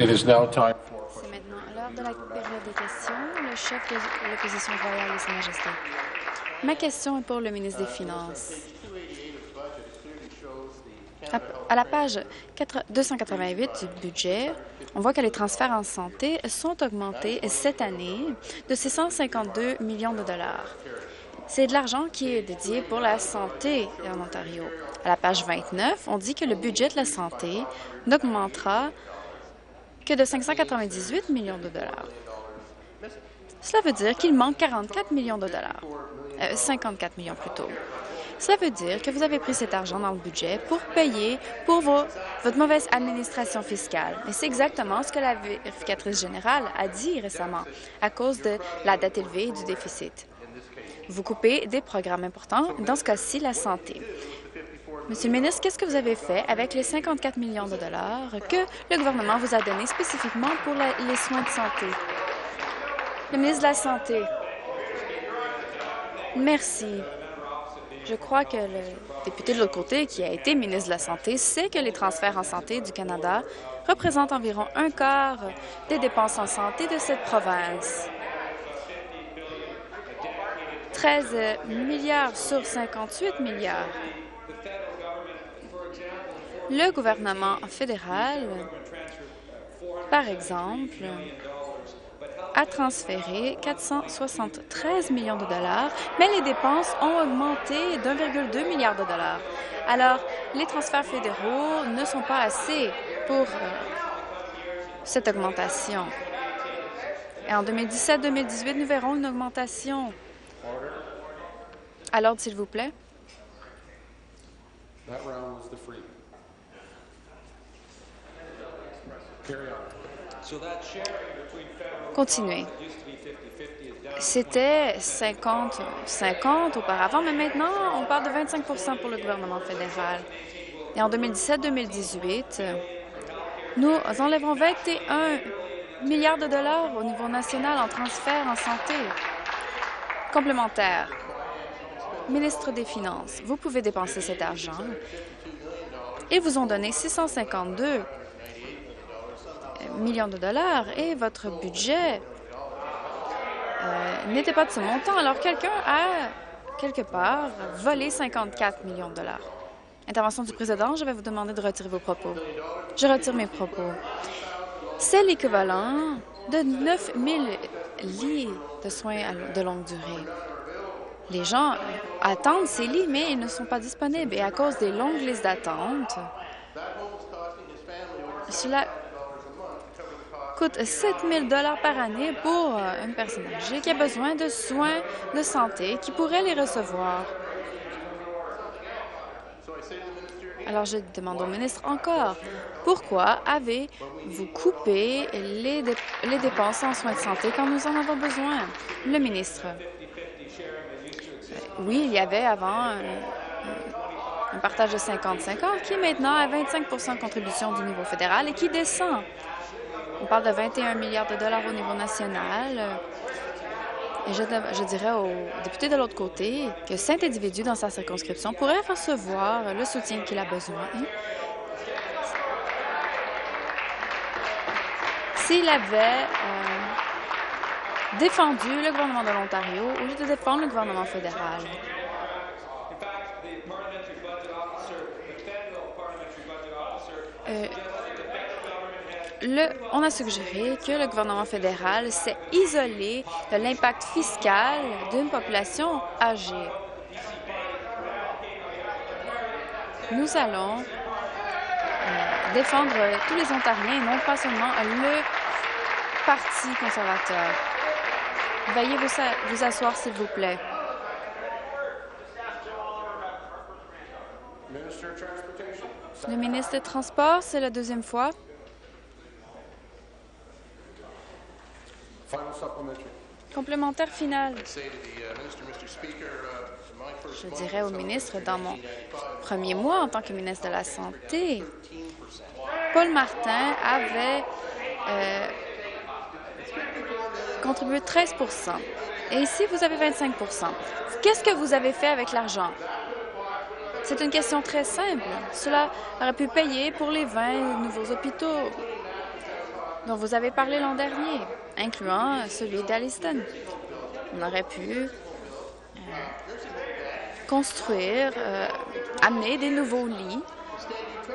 C'est maintenant l'heure de la période des questions. Le chef de l'opposition royale de Sa Majesté. Ma question est pour le ministre des Finances. À, la page 4 288 du budget, on voit que les transferts en santé sont augmentés cette année de 652 millions de dollars. C'est de l'argent qui est dédié pour la santé en Ontario. À la page 29, on dit que le budget de la santé n'augmentera que de 598 millions de dollars. Cela veut dire qu'il manque 44 millions de dollars. Euh, 54 millions plutôt. Cela veut dire que vous avez pris cet argent dans le budget pour payer pour votre mauvaise administration fiscale. Et c'est exactement ce que la vérificatrice générale a dit récemment à cause de la dette élevée et du déficit. Vous coupez des programmes importants, dans ce cas-ci, la santé. Monsieur le ministre, qu'est-ce que vous avez fait avec les 54 millions de dollars que le gouvernement vous a donnés spécifiquement pour les soins de santé? Le ministre de la Santé. Merci. Je crois que le député de l'autre côté, qui a été ministre de la Santé, sait que les transferts en santé du Canada représentent environ un quart des dépenses en santé de cette province. 13 milliards sur 58 milliards. Le gouvernement fédéral, par exemple, a transféré 473 millions de dollars, mais les dépenses ont augmenté d'1,2 milliard de dollars. Alors, les transferts fédéraux ne sont pas assez pour euh, cette augmentation. Et en 2017-2018, nous verrons une augmentation. L'ordre, s'il vous plaît. Continuez. C'était 50-50 auparavant, mais maintenant, on parle de 25% pour le gouvernement fédéral. Et en 2017-2018, nous enlèverons 21 milliards de dollars au niveau national en transfert en santé complémentaire. Ministre des Finances, vous pouvez dépenser cet argent. Ils vous ont donné 652 millions de dollars et votre budget euh, n'était pas de ce montant. Alors quelqu'un a, quelque part, volé 54 millions de dollars. Intervention du président, je vais vous demander de retirer vos propos. Je retire mes propos. C'est l'équivalent de 9 000 lits de soins de longue durée. Les gens attendent ces lits, mais ils ne sont pas disponibles. Et à cause des longues listes d'attente, cela coûte 7 000 par année pour euh, une personne âgée qui a besoin de soins de santé qui pourrait les recevoir. Alors, je demande au ministre encore, pourquoi avez-vous coupé les, les dépenses en soins de santé quand nous en avons besoin? Le ministre. Euh, Oui, il y avait avant un, un partage de 50-50 qui est maintenant à 25 de contribution du niveau fédéral et qui descend. On parle de 21 milliards de dollars au niveau national. Et je, je dirais aux députés de l'autre côté que cet individu dans sa circonscription pourrait recevoir le soutien qu'il a besoin. S'il avait euh, défendu le gouvernement de l'Ontario au lieu de défendre le gouvernement fédéral. Euh, on a suggéré que le gouvernement fédéral s'est isolé de l'impact fiscal d'une population âgée. Nous allons euh, défendre tous les Ontariens non pas seulement le Parti conservateur. Veuillez vous, asseoir, s'il vous plaît. Le ministre des Transports, c'est la deuxième fois. My first Je dirais au ministre, dans mon premier mois en tant que ministre de la Santé, Paul Martin avait euh, contribué de 13 Et ici, vous avez 25% Qu'est-ce que vous avez fait avec l'argent? C'est une question très simple. Cela aurait pu payer pour les 20 nouveaux hôpitaux. dont vous avez parlé l'an dernier, incluant celui d'Alliston. On aurait pu euh, construire, euh, amener des nouveaux lits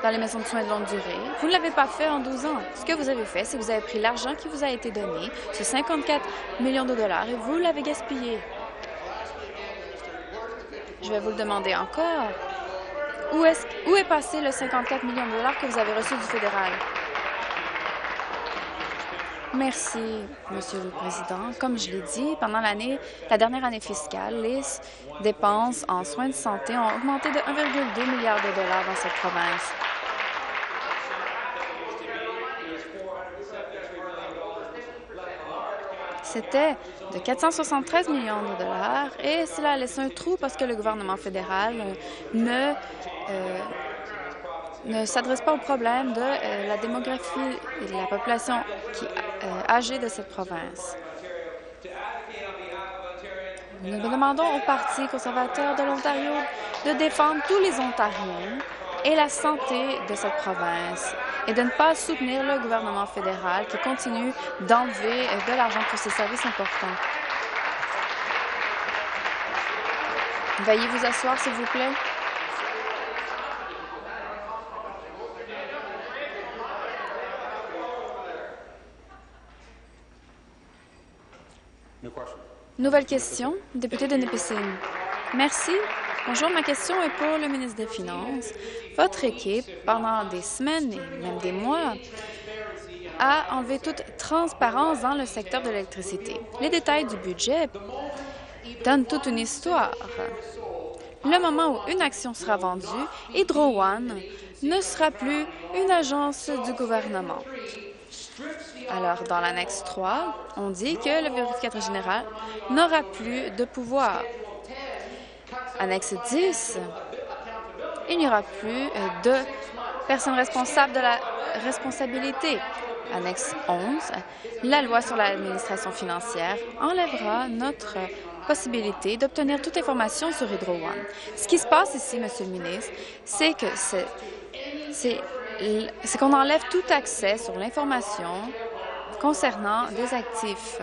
dans les maisons de soins de longue durée. Vous ne l'avez pas fait en 12 ans. Ce que vous avez fait, c'est que vous avez pris l'argent qui vous a été donné, ce 54 millions de dollars, et vous l'avez gaspillé. Je vais vous le demander encore. Où est, où est passé le 54 millions de dollars que vous avez reçu du fédéral? Merci, Monsieur le Président. Comme je l'ai dit, pendant l'année, la dernière année fiscale, les dépenses en soins de santé ont augmenté de 1,2 milliard de dollars dans cette province. C'était de 473 millions de dollars et cela a laissé un trou parce que le gouvernement fédéral ne, euh, ne s'adresse pas au problème de euh, la démographie et de la population euh, âgée de cette province. Nous demandons au Parti conservateur de l'Ontario de défendre tous les Ontariens et la santé de cette province et de ne pas soutenir le gouvernement fédéral qui continue d'enlever de l'argent pour ces services importants. Veuillez vous asseoir, s'il vous plaît. Nouvelle question, député de Nipissing. Merci. Bonjour, ma question est pour le ministre des Finances. Votre équipe, pendant des semaines et même des mois, a enlevé toute transparence dans le secteur de l'électricité. Les détails du budget donnent toute une histoire. Le moment où une action sera vendue, Hydro One ne sera plus une agence du gouvernement. Alors, dans l'annexe 3, on dit que le vérificateur général n'aura plus de pouvoir. Annexe 10, il n'y aura plus euh, de personnes responsables de la responsabilité. Annexe 11, la loi sur l'administration financière enlèvera notre possibilité d'obtenir toute information sur Hydro One. Ce qui se passe ici, Monsieur le ministre, c'est que c'est qu'on enlève tout accès sur l'information concernant des actifs.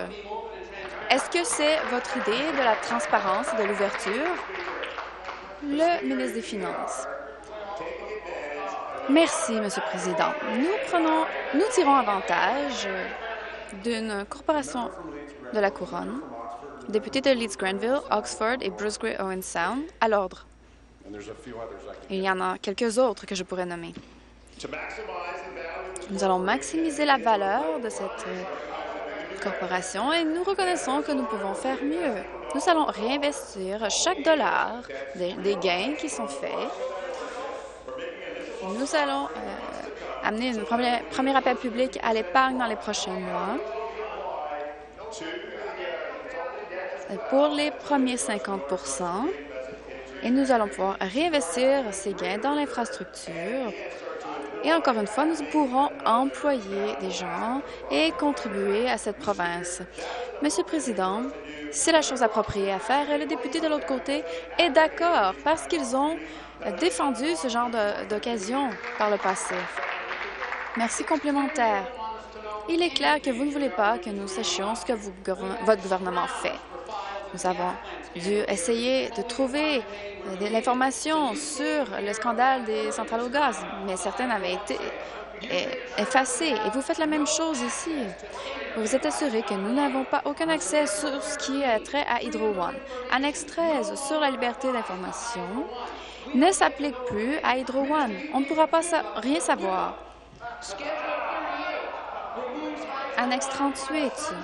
Est-ce que c'est votre idée de la transparence et de l'ouverture? Le ministre des Finances. Merci, Monsieur le Président. Nous prenons, nous tirons avantage d'une corporation de la Couronne, député de Leeds Granville, Oxford et Bruce Gray Owen Sound, à l'ordre. Il y en a quelques autres que je pourrais nommer. Nous allons maximiser la valeur de cette corporation et nous reconnaissons que nous pouvons faire mieux. Nous allons réinvestir chaque dollar des, gains qui sont faits. Nous allons euh, amener un premier appel public à l'épargne dans les prochains mois. Pour les premiers 50% et nous allons pouvoir réinvestir ces gains dans l'infrastructure et encore une fois, nous pourrons employer des gens et contribuer à cette province. Monsieur le Président, c'est la chose appropriée à faire et le député de l'autre côté est d'accord parce qu'ils ont défendu ce genre d'occasion par le passé. Merci complémentaire. Il est clair que vous ne voulez pas que nous sachions ce que votre gouvernement fait. Nous avons dû essayer de trouver euh, de l'information sur le scandale des centrales au gaz, mais certaines avaient été euh, effacées. Et vous faites la même chose ici. Vous vous êtes assuré que nous n'avons pas aucun accès sur ce qui est trait à Hydro One. Annexe 13 sur la liberté d'information ne s'applique plus à Hydro One. On ne pourra pas rien savoir. Annexe 38.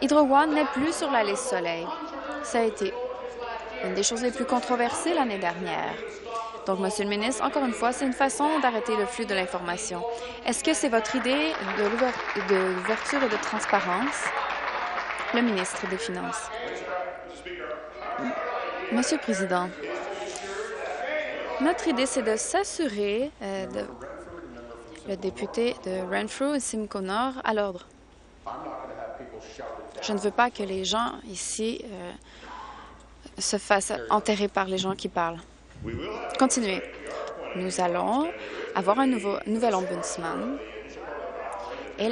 Hydro One n'est plus sur la liste Soleil. Ça a été une des choses les plus controversées l'année dernière. Donc, Monsieur le ministre, encore une fois, c'est une façon d'arrêter le flux de l'information. Est-ce que c'est votre idée de l'ouverture et de transparence? Le ministre des Finances. Monsieur le Président, notre idée, c'est de s'assurer euh, de le député de Renfrew et Simcoe Nord à l'ordre. Je ne veux pas que les gens ici euh, se fassent enterrer par les gens qui parlent. Continuez. Nous allons avoir un nouveau, nouvel ombudsman Et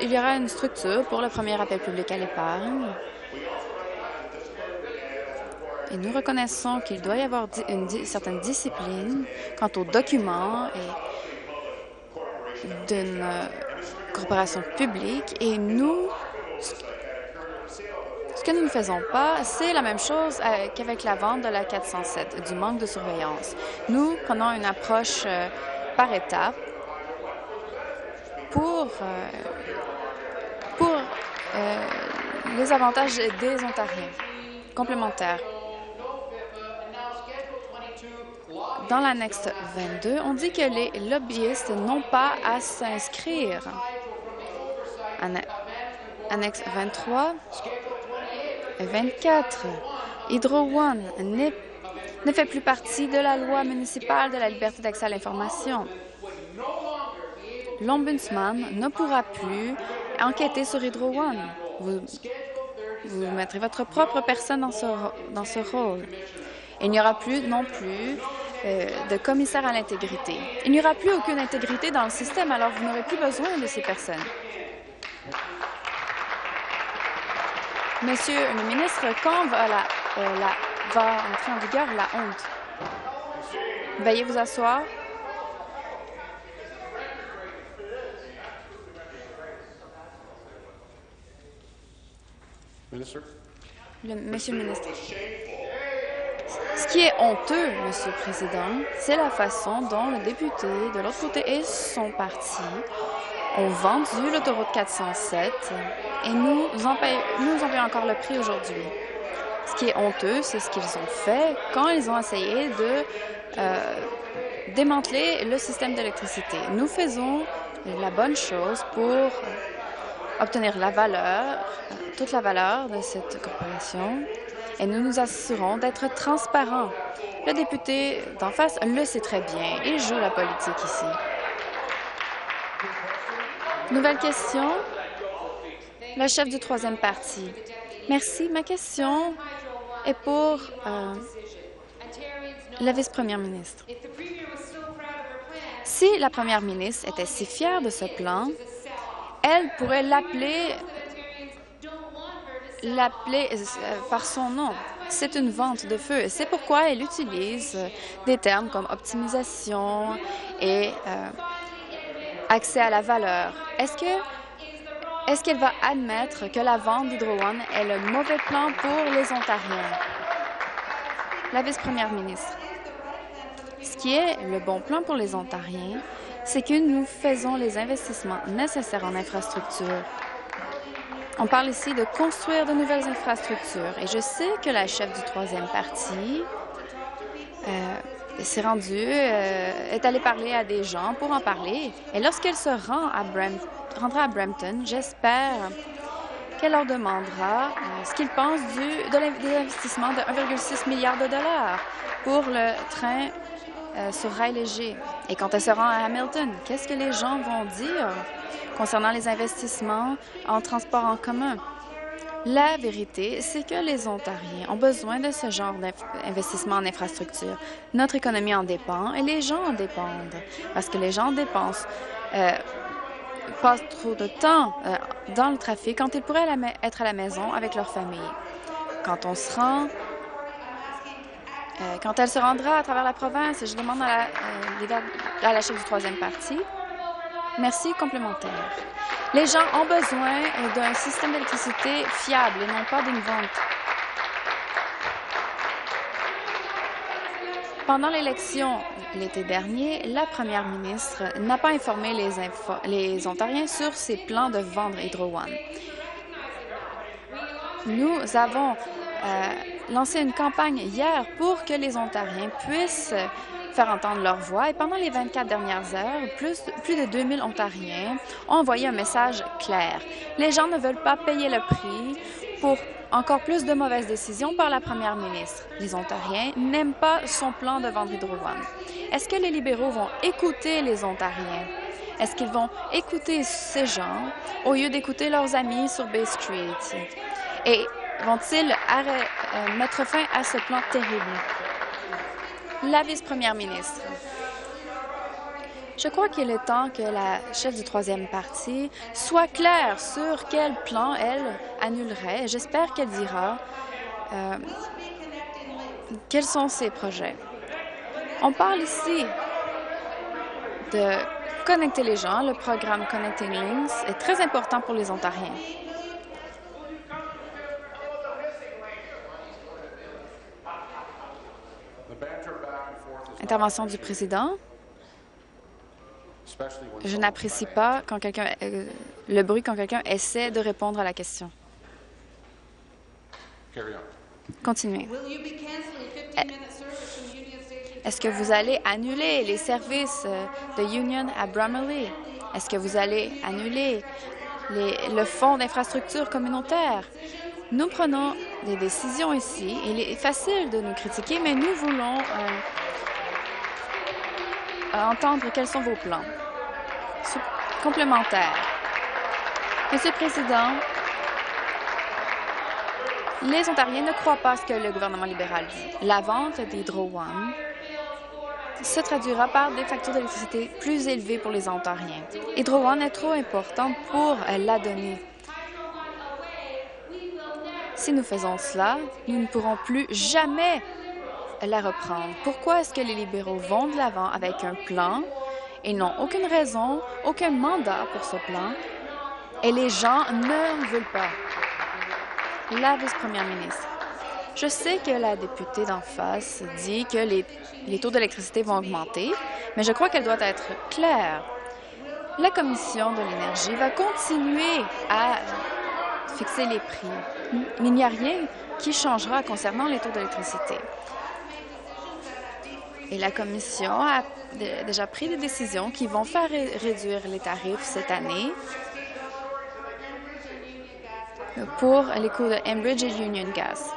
il y aura une structure pour le premier appel public à l'épargne. Et nous reconnaissons qu'il doit y avoir une certaine discipline quant aux documents d'une corporation publique. Et nous, ce que nous ne faisons pas, c'est la même chose euh, qu'avec la vente de la 407, du manque de surveillance. Nous prenons une approche euh, par étapes pour, euh, pour les avantages des Ontariens complémentaires. Dans l'annexe 22, on dit que les lobbyistes n'ont pas à s'inscrire. Annexe 23 24. Hydro One ne fait plus partie de la loi municipale de la liberté d'accès à l'information. L'Ombudsman ne pourra plus enquêter sur Hydro One. Vous, mettrez votre propre personne dans ce, dans ce rôle. Il n'y aura plus non plus euh, de commissaire à l'intégrité. Il n'y aura plus aucune intégrité dans le système, alors vous n'aurez plus besoin de ces personnes. Monsieur le ministre, quand va, la, euh, la, va entrer en vigueur la honte? Veuillez vous asseoir. Le, monsieur le ministre. Ce qui est honteux, Monsieur le Président, c'est la façon dont le député de l'autre côté et son parti ont vendu l'autoroute 407 et nous, en payons, encore le prix aujourd'hui. Ce qui est honteux, c'est ce qu'ils ont fait quand ils ont essayé de euh, démanteler le système d'électricité. Nous faisons la bonne chose pour obtenir la valeur, toute la valeur de cette corporation et nous nous assurons d'être transparents. Le député d'en face le sait très bien. Il joue la politique ici. Nouvelle question. Le chef du troisième parti. Merci. Ma question est pour euh, la vice-première ministre. Si la première ministre était si fière de ce plan, elle pourrait l'appeler l'appeler euh, par son nom. C'est une vente de feu. C'est pourquoi elle utilise des termes comme optimisation et euh, accès à la valeur. Est-ce que est-ce qu'elle va admettre que la vente d'Hydro One est le mauvais plan pour les Ontariens? La vice-première ministre. Ce qui est le bon plan pour les Ontariens, c'est que nous faisons les investissements nécessaires en infrastructure on parle ici de construire de nouvelles infrastructures. Et je sais que la chef du troisième parti euh, s'est rendue, euh, est allée parler à des gens pour en parler. Et lorsqu'elle se rend à rendra à Brampton, j'espère qu'elle leur demandera euh, ce qu'ils pensent du, de l'investissement de 1,6 milliard de dollars pour le train sur rail léger. Et quand elle se rend à Hamilton, qu'est-ce que les gens vont dire concernant les investissements en transport en commun? La vérité, c'est que les Ontariens ont besoin de ce genre d'investissement en infrastructure. Notre économie en dépend et les gens en dépendent parce que les gens dépensent, euh, passent trop de temps euh, dans le trafic quand ils pourraient être à la maison avec leur famille. Quand on se rend euh, quand elle se rendra à travers la province, je demande à la, à la chef du troisième parti Merci. Complémentaire. Les gens ont besoin d'un système d'électricité fiable et non pas d'une vente. Pendant l'élection l'été dernier, la première ministre n'a pas informé les, les, Ontariens sur ses plans de vendre Hydro One. Nous avons euh, lancé une campagne hier pour que les Ontariens puissent faire entendre leur voix. Et pendant les 24 dernières heures, plus, plus de 2000 Ontariens ont envoyé un message clair. Les gens ne veulent pas payer le prix pour encore plus de mauvaises décisions par la première ministre. Les Ontariens n'aiment pas son plan de vendre Hydro One. Est-ce que les libéraux vont écouter les Ontariens? Est-ce qu'ils vont écouter ces gens au lieu d'écouter leurs amis sur Bay Street? Et vont-ils euh, mettre fin à ce plan terrible? La vice-première ministre. Je crois qu'il est temps que la chef du troisième parti soit claire sur quel plan elle annulerait. J'espère qu'elle dira euh, quels sont ses projets. On parle ici de connecter les gens. Le programme Connecting Links est très important pour les Ontariens. Intervention du président. Je n'apprécie pas quand quelqu'un euh, le bruit quand quelqu'un essaie de répondre à la question. Continuez. Est-ce que vous allez annuler les services euh, de Union à Bramaley? Est-ce que vous allez annuler le fonds d'infrastructure communautaire? Nous prenons des décisions ici. Il est facile de nous critiquer, mais nous voulons euh, entendre quels sont vos plans complémentaires. Monsieur le Président, les Ontariens ne croient pas ce que le gouvernement libéral dit. La vente d'Hydro One se traduira par des factures d'électricité plus élevées pour les Ontariens. Hydro One est trop importante pour la donner. Si nous faisons cela, nous ne pourrons plus jamais la reprendre. Pourquoi est-ce que les libéraux vont de l'avant avec un plan et n'ont aucune raison, aucun mandat pour ce plan? Et les gens ne veulent pas? La vice-première ministre. Je sais que la députée d'en face dit que les, les taux d'électricité vont augmenter, mais je crois qu'elle doit être claire. La Commission de l'énergie va continuer à fixer les prix, il n'y a rien qui changera concernant les taux d'électricité. Et la Commission a déjà pris des décisions qui vont faire réduire les tarifs cette année pour les coûts de Enbridge et Union Gas.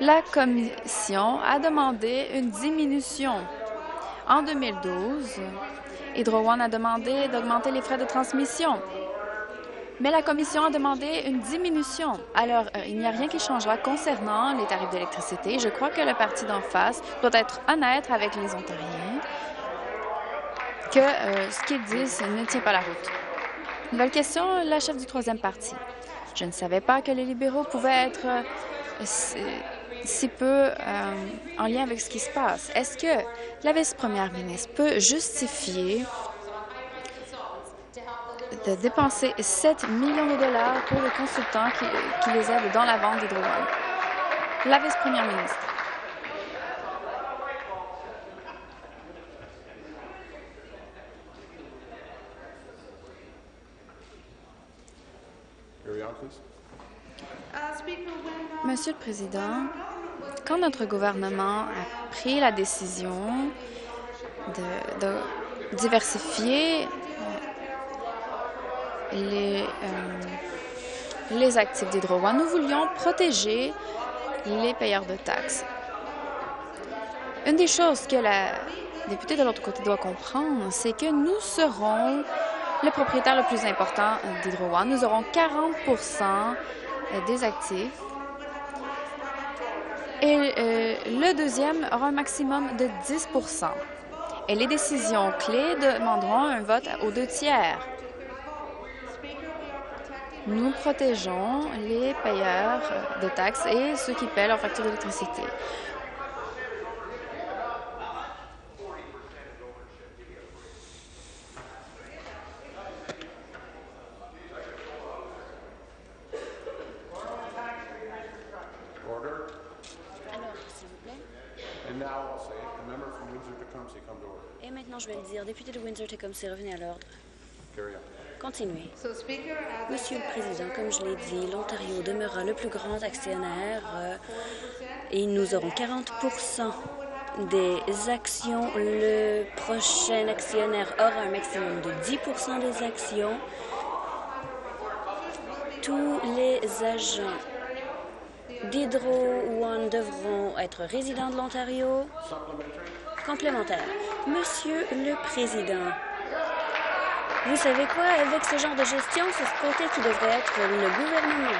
La Commission a demandé une diminution. En 2012, Hydro One a demandé d'augmenter les frais de transmission mais la Commission a demandé une diminution. Alors, euh, il n'y a rien qui changera concernant les tarifs d'électricité. Je crois que le parti d'en face doit être honnête avec les Ontariens, que euh, ce qu'ils disent ne tient pas la route. Nouvelle question, la chef du troisième parti. Je ne savais pas que les libéraux pouvaient être euh, si, peu en lien avec ce qui se passe. Est-ce que la vice-première ministre peut justifier de dépenser 7 millions de dollars pour les consultants qui, les aident dans la vente d'hydrogène. La vice-première ministre. Monsieur le Président, quand notre gouvernement a pris la décision de, de diversifier les, euh, les actifs d'Hydro Nous voulions protéger les payeurs de taxes. Une des choses que la députée de l'autre côté doit comprendre, c'est que nous serons le propriétaire le plus important d'Hydro Nous aurons 40% des actifs et euh, le deuxième aura un maximum de 10% Et les décisions clés demanderont un vote aux deux tiers. Nous protégeons les payeurs de taxes et ceux qui paient leur facture d'électricité. Et maintenant, je vais le dire. Député de Windsor-Tecumseh, revenez à l'ordre. Continuez. Monsieur le Président, comme je l'ai dit, l'Ontario demeurera le plus grand actionnaire euh, et nous aurons 40% des actions. Le prochain actionnaire aura un maximum de 10% des actions. Tous les agents d'Hydro One devront être résidents de l'Ontario. Complémentaire. Monsieur le Président, vous savez quoi? Avec ce genre de gestion, c'est ce côté qui devrait être le gouvernement.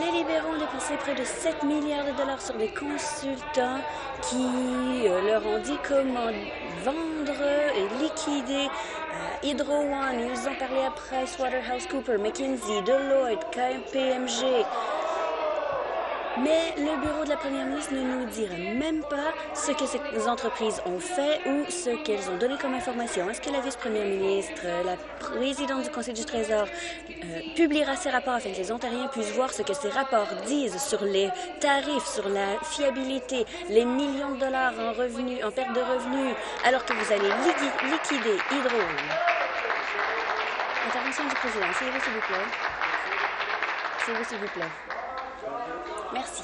Les libéraux ont dépensé près de 7 milliards de dollars sur des consultants qui euh, leur ont dit comment vendre et liquider euh, Hydro One. Ils ont parlé à PricewaterhouseCoopers, McKinsey, Deloitte, KPMG. Mais le bureau de la première ministre ne nous dira même pas ce que ces entreprises ont fait ou ce qu'elles ont donné comme information. Est-ce que la vice-première ministre, la présidente du Conseil du Trésor, euh, publiera ces rapports afin que les Ontariens puissent voir ce que ces rapports disent sur les tarifs, sur la fiabilité, les millions de dollars en revenus, en perte de revenus, alors que vous allez liquider Hydro? Intervention du président. S'il vous plaît. S'il vous plaît. Merci.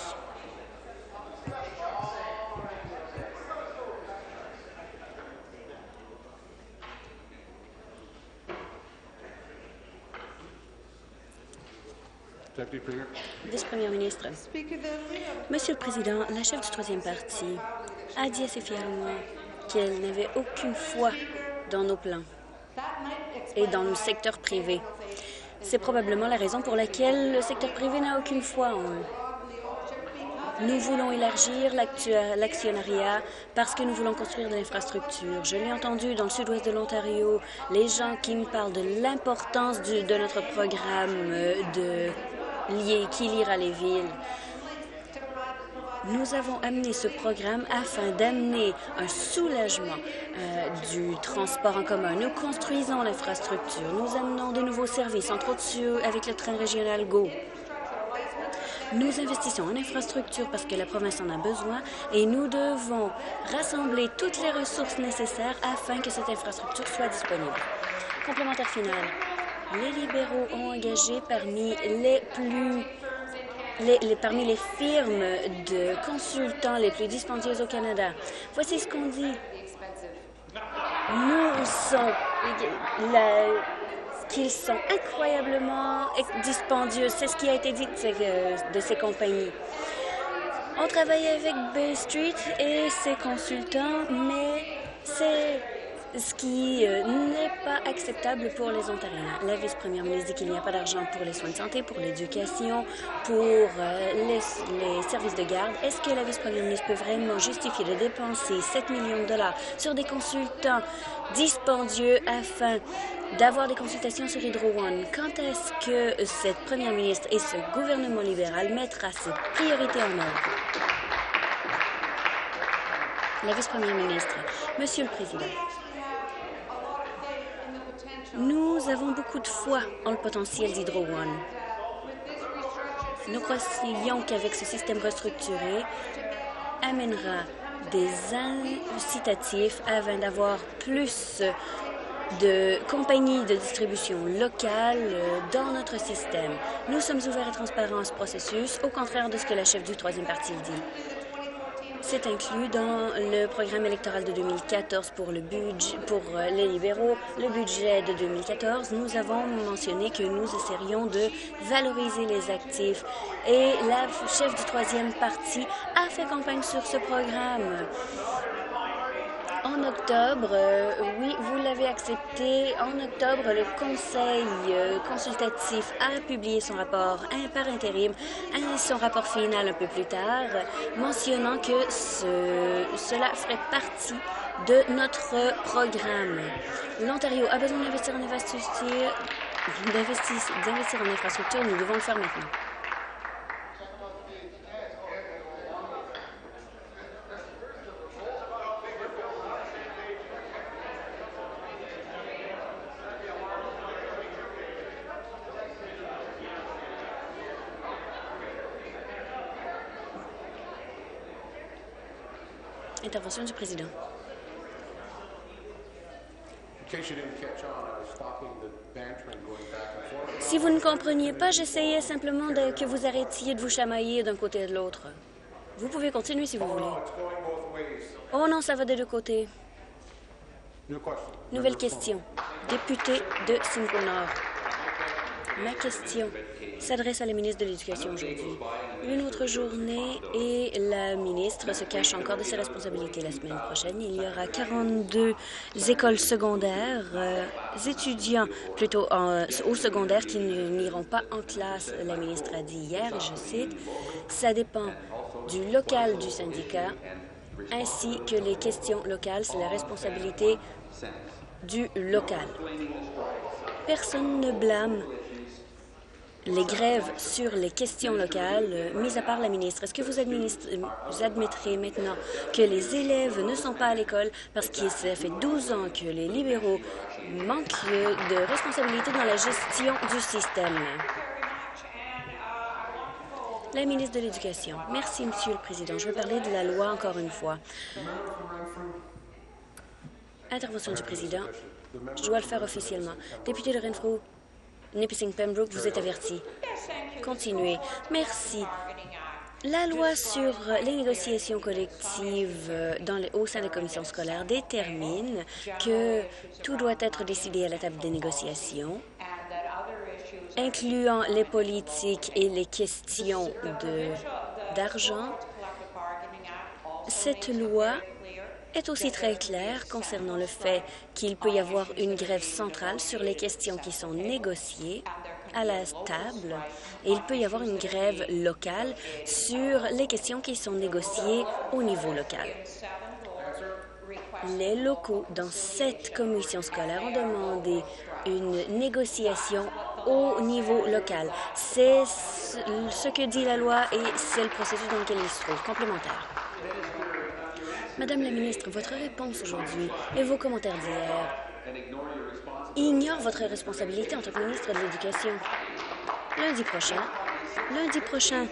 Monsieur le Président, la chef du troisième parti a dit assez fièrement qu'elle n'avait aucune foi dans nos plans et dans le secteur privé. C'est probablement la raison pour laquelle le secteur privé n'a aucune foi en eux. Nous voulons élargir l'actionnariat parce que nous voulons construire de l'infrastructure. Je l'ai entendu dans le sud-ouest de l'Ontario, les gens qui me parlent de l'importance de notre programme de lier, qui lira les villes. Nous avons amené ce programme afin d'amener un soulagement euh, du transport en commun. Nous construisons l'infrastructure. Nous amenons de nouveaux services, entre autres avec le train régional GO. Nous investissons en infrastructure parce que la province en a besoin et nous devons rassembler toutes les ressources nécessaires afin que cette infrastructure soit disponible. Complémentaire final. Les libéraux ont engagé parmi les firmes de consultants les plus dispendieuses au Canada. Voici ce qu'on dit. Nous sommes qu'ils sont incroyablement dispendieux. C'est ce qui a été dit de ces, compagnies. On travaille avec Bay Street et ses consultants, mais c'est ce qui euh, n'est pas acceptable pour les Ontariens. La vice-première ministre dit qu'il n'y a pas d'argent pour les soins de santé, pour l'éducation, pour euh, les, services de garde. Est-ce que la vice-première ministre peut vraiment justifier de dépenser 7 millions de dollars sur des consultants dispendieux afin d'avoir des consultations sur Hydro One? Quand est-ce que cette première ministre et ce gouvernement libéral mettra cette priorité en œuvre? La vice-première ministre. Monsieur le Président, nous avons beaucoup de foi en le potentiel d'Hydro One. Nous croyons qu'avec ce système restructuré, amènera des incitatifs afin d'avoir plus de compagnies de distribution locales euh, dans notre système. Nous sommes ouverts et transparents à ce processus, au contraire de ce que la chef du troisième parti dit. C'est inclus dans le programme électoral de 2014 pour, le budget, pour euh, les libéraux. Le budget de 2014, nous avons mentionné que nous essaierions de valoriser les actifs. Et la chef du troisième parti a fait campagne sur ce programme en octobre, euh, oui, vous l'avez accepté. En octobre, le Conseil euh, consultatif a publié son rapport par intérim, son rapport final un peu plus tard, mentionnant que cela ferait partie de notre programme. L'Ontario a besoin d'investir en infrastructure, d'investir en infrastructure. Nous devons le faire maintenant. Du président. Si vous ne compreniez pas, j'essayais simplement de, que vous arrêtiez de vous chamailler d'un côté et de l'autre. Vous pouvez continuer si vous voulez. Oh non, ça va des deux côtés. Nouvelle question. Député de Simcoe Nord. Ma question s'adresse à la ministre de l'Éducation aujourd'hui. Une autre journée et la ministre se cache encore de ses responsabilités. La semaine prochaine, il y aura 42 écoles secondaires, euh, étudiants plutôt en, au secondaire qui n'iront pas en classe. La ministre a dit hier, je cite, « Ça dépend du local du syndicat ainsi que les questions locales. C'est la responsabilité du local. Personne ne blâme les grèves sur les questions locales, euh, mis à part la ministre. Est-ce que vous, vous, admettrez maintenant que les élèves ne sont pas à l'école parce que ça fait 12 ans que les libéraux manquent de responsabilité dans la gestion du système? La ministre de l'Éducation. Merci, Monsieur le Président. Je veux parler de la loi encore une fois. Intervention du Président. Je dois le faire officiellement. Député de Renfrew, Nipissing Pembroke, vous êtes averti. Continuez. Merci. La loi sur les négociations collectives dans les, au sein des commissions scolaires détermine que tout doit être décidé à la table des négociations, incluant les politiques et les questions d'argent. Cette loi est aussi très clair concernant le fait qu'il peut y avoir une grève centrale sur les questions qui sont négociées à la table et il peut y avoir une grève locale sur les questions qui sont négociées au niveau local. Les locaux dans cette commission scolaire ont demandé une négociation au niveau local. C'est ce que dit la loi et c'est le processus dans lequel il se trouve, complémentaire. Madame la ministre, votre réponse aujourd'hui et vos commentaires d'hier ignorent votre responsabilité en tant que ministre de l'Éducation. Lundi prochain, lundi prochain,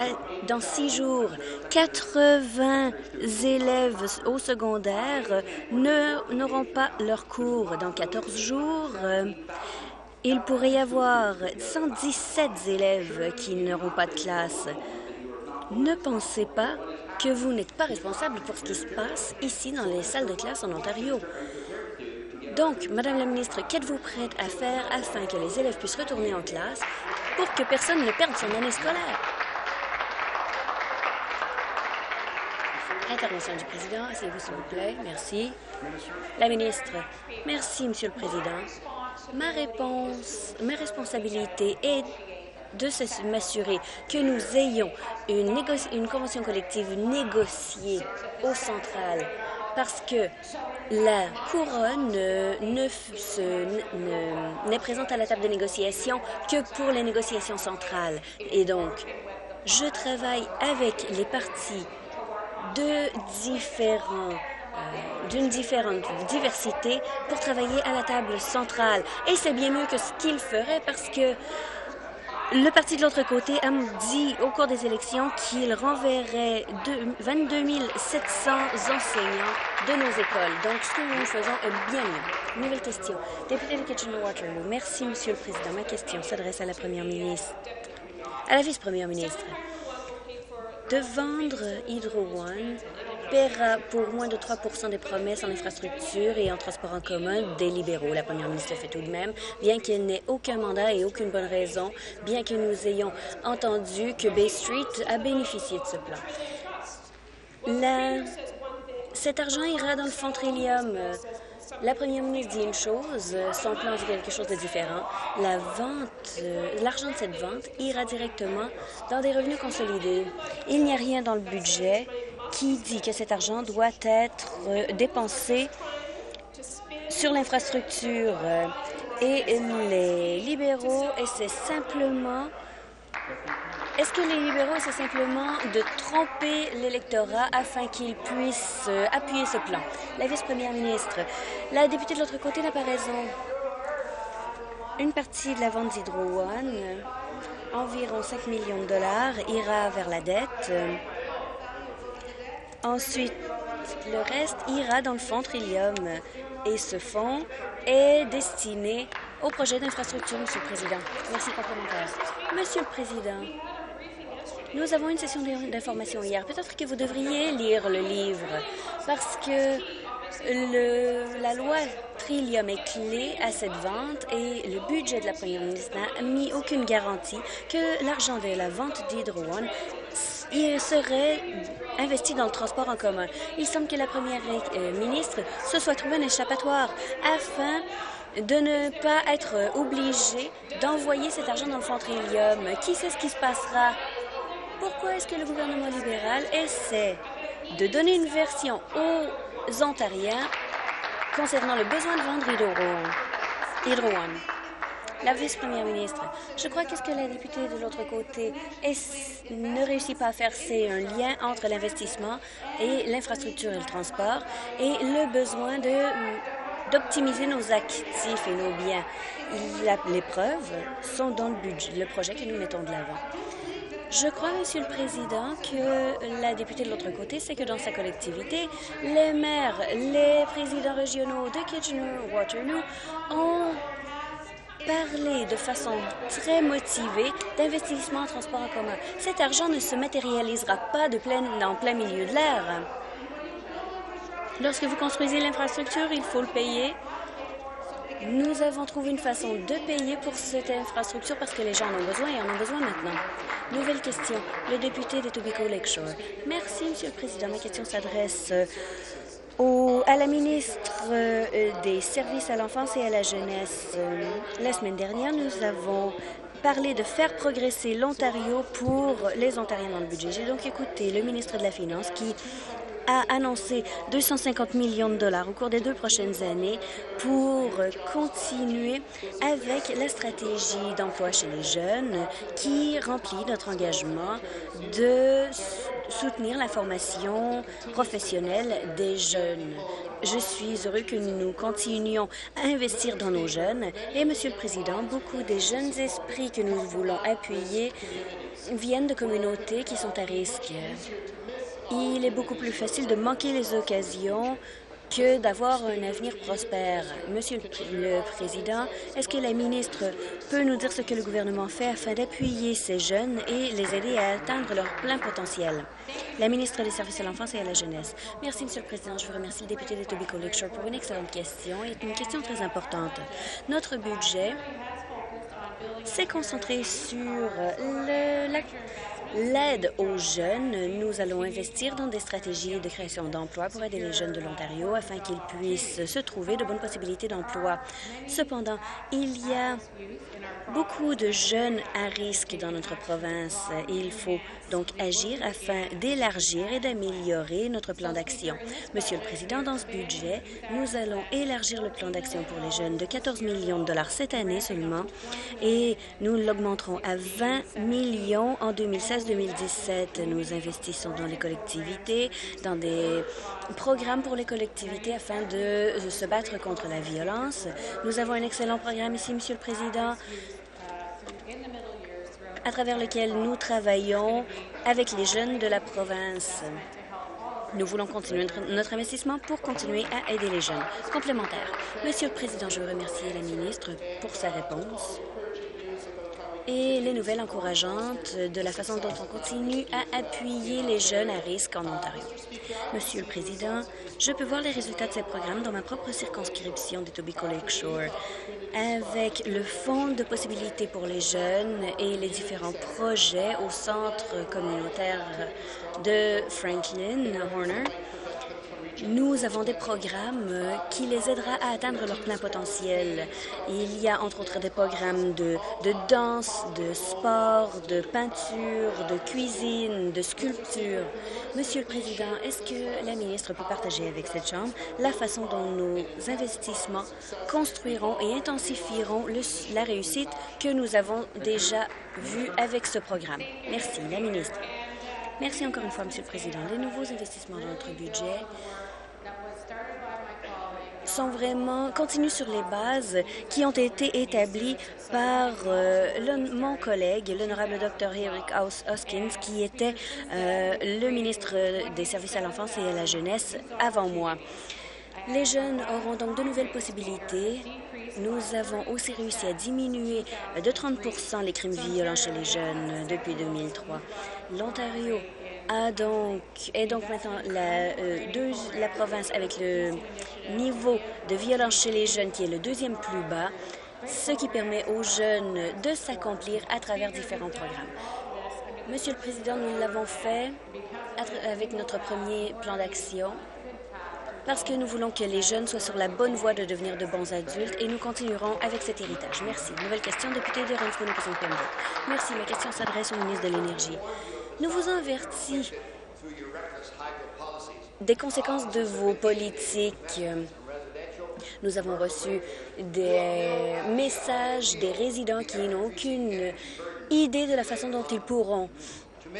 euh, dans six jours, 80 élèves au secondaire n'auront pas leur cours. Dans 14 jours, euh, il pourrait y avoir 117 élèves qui n'auront pas de classe. Ne pensez pas que vous n'êtes pas responsable pour ce qui se passe ici dans les salles de classe en Ontario. Donc, Madame la ministre, qu'êtes-vous prête à faire afin que les élèves puissent retourner en classe pour que personne ne perde son année scolaire? Intervention du président. Asseyez-vous, s'il vous plaît. Merci. La ministre. Merci, Monsieur le Président. Ma réponse, ma responsabilité est de m'assurer que nous ayons une, une convention collective négociée au central parce que la couronne n'est présente à la table de négociation que pour les négociations centrales. Et donc, je travaille avec les partis de différents euh, d'une différente diversité pour travailler à la table centrale. Et c'est bien mieux que ce qu'il ferait parce que le parti de l'autre côté a dit au cours des élections qu'il renverrait 22 700 enseignants de nos écoles. Donc, ce que nous faisons est bien mieux. Nouvelle question. Député de Kitchener-Waterloo. Merci, Monsieur le Président. Ma question s'adresse à la Première ministre, à la vice-première ministre. De vendre Hydro One paiera pour moins de 3% des promesses en infrastructure et en transport en commun des libéraux. La première ministre fait tout de même, bien qu'il n'ait aucun mandat et aucune bonne raison, bien que nous ayons entendu que Bay Street a bénéficié de ce plan. Cet argent ira dans le fonds Trillium. La première ministre dit une chose, son plan dit quelque chose de différent. La vente, l'argent de cette vente ira directement dans des revenus consolidés. Il n'y a rien dans le budget qui dit que cet argent doit être euh, dépensé sur l'infrastructure. Et les libéraux essaient simplement... Est-ce que les libéraux essaient simplement de tromper l'électorat afin qu'il puisse euh, appuyer ce plan? La vice-première ministre, la députée de l'autre côté n'a pas raison. Une partie de la vente d'Hydro One, environ 5 millions de dollars, ira vers la dette. Ensuite, le reste ira dans le fonds Trillium. Et ce fonds est destiné au projet d'infrastructure, Monsieur le Président. Merci, complémentaire. Monsieur le Président, nous avons une session d'information hier. Peut-être que vous devriez lire le livre, parce que Le, la loi Trillium est clé à cette vente et le budget de la première ministre n'a mis aucune garantie que l'argent de la vente d'Hydro One serait investi dans le transport en commun. Il semble que la première euh, ministre se soit trouvé un échappatoire afin de ne pas être obligé d'envoyer cet argent dans le fonds Trillium. Qui sait ce qui se passera? Pourquoi est-ce que le gouvernement libéral essaie de donner une version aux Ontariens concernant le besoin de vendre Hydro One? La vice-première ministre, je crois que ce que la députée de l'autre côté ne réussit pas à faire, c'est un lien entre l'investissement et l'infrastructure et le transport et le besoin de d'optimiser nos actifs et nos biens. les preuves sont dans le budget, le projet que nous mettons de l'avant. Je crois, Monsieur le Président, que la députée de l'autre côté sait que dans sa collectivité, les maires, les présidents régionaux de Kitchener-Waterloo ont parlé de façon très motivée d'investissement en transport en commun. Cet argent ne se matérialisera pas de en plein milieu de l'air. Lorsque vous construisez l'infrastructure, il faut le payer. Nous avons trouvé une façon de payer pour cette infrastructure parce que les gens en ont besoin et en ont besoin maintenant. Nouvelle question. Le député de Tobico Lakeshore. Merci, Monsieur le Président. Ma question s'adresse au, à la ministre euh, des Services à l'enfance et à la jeunesse. Euh, la semaine dernière, nous avons parlé de faire progresser l'Ontario pour les Ontariens dans le budget. J'ai donc écouté le ministre de la Finance qui a annoncé 250 millions de dollars au cours des deux prochaines années pour continuer avec la stratégie d'emploi chez les jeunes qui remplit notre engagement de soutenir la formation professionnelle des jeunes. Je suis heureux que nous continuions à investir dans nos jeunes et, Monsieur le Président, beaucoup des jeunes esprits que nous voulons appuyer viennent de communautés qui sont à risque il est beaucoup plus facile de manquer les occasions que d'avoir un avenir prospère. Monsieur le Président, est-ce que la ministre peut nous dire ce que le gouvernement fait afin d'appuyer ces jeunes et les aider à atteindre leur plein potentiel? La ministre des Services à l'enfance et à la jeunesse. Merci, Monsieur le Président. Je vous remercie le député de Tobico Lakeshore pour une excellente question et une question très importante. Notre budget s'est concentré sur le, la l'aide aux jeunes. Nous allons investir dans des stratégies de création d'emplois pour aider les jeunes de l'Ontario afin qu'ils puissent se trouver de bonnes possibilités d'emploi. Cependant, il y a beaucoup de jeunes à risque dans notre province. Il faut donc agir afin d'élargir et d'améliorer notre plan d'action. Monsieur le Président, dans ce budget, nous allons élargir le plan d'action pour les jeunes de 14 millions de dollars cette année seulement et nous l'augmenterons à 20 millions en 2016-2017. Nous investissons dans les collectivités, dans des programmes pour les collectivités afin de se battre contre la violence. Nous avons un excellent programme ici, Monsieur le Président à travers lequel nous travaillons avec les jeunes de la province. Nous voulons continuer notre investissement pour continuer à aider les jeunes. Complémentaire. Monsieur le Président, je veux remercier la ministre pour sa réponse et les nouvelles encourageantes de la façon dont on continue à appuyer les jeunes à risque en Ontario. Monsieur le Président, je peux voir les résultats de ces programmes dans ma propre circonscription de Tobico Lakeshore. Avec le Fonds de possibilités pour les jeunes et les différents projets au centre communautaire de Franklin Horner, nous avons des programmes euh, qui les aidera à atteindre leur plein potentiel. Il y a entre autres des programmes de, danse, de sport, de peinture, de cuisine, de sculpture. Monsieur le Président, est-ce que la ministre peut partager avec cette Chambre la façon dont nos investissements construiront et intensifieront la réussite que nous avons déjà vue avec ce programme? Merci, la ministre. Merci encore une fois, Monsieur le Président. Les nouveaux investissements dans notre budget sont vraiment continuent sur les bases qui ont été établies par euh, mon collègue, l'honorable Dr. Eric Hoskins, qui était euh, le ministre des Services à l'enfance et à la jeunesse avant moi. Les jeunes auront donc de nouvelles possibilités. Nous avons aussi réussi à diminuer de 30% les crimes violents chez les jeunes depuis 2003. L'Ontario a donc, est donc maintenant la, euh, la province avec le niveau de violence chez les jeunes qui est le deuxième plus bas, ce qui permet aux jeunes de s'accomplir à travers différents programmes. Monsieur le Président, nous l'avons fait avec notre premier plan d'action parce que nous voulons que les jeunes soient sur la bonne voie de devenir de bons adultes et nous continuerons avec cet héritage. Merci. Nouvelle question, député de renfrew Merci. Ma question s'adresse au ministre de l'Énergie. Nous vous avertis des conséquences de vos politiques. Nous avons reçu des messages des résidents qui n'ont aucune idée de la façon dont ils pourront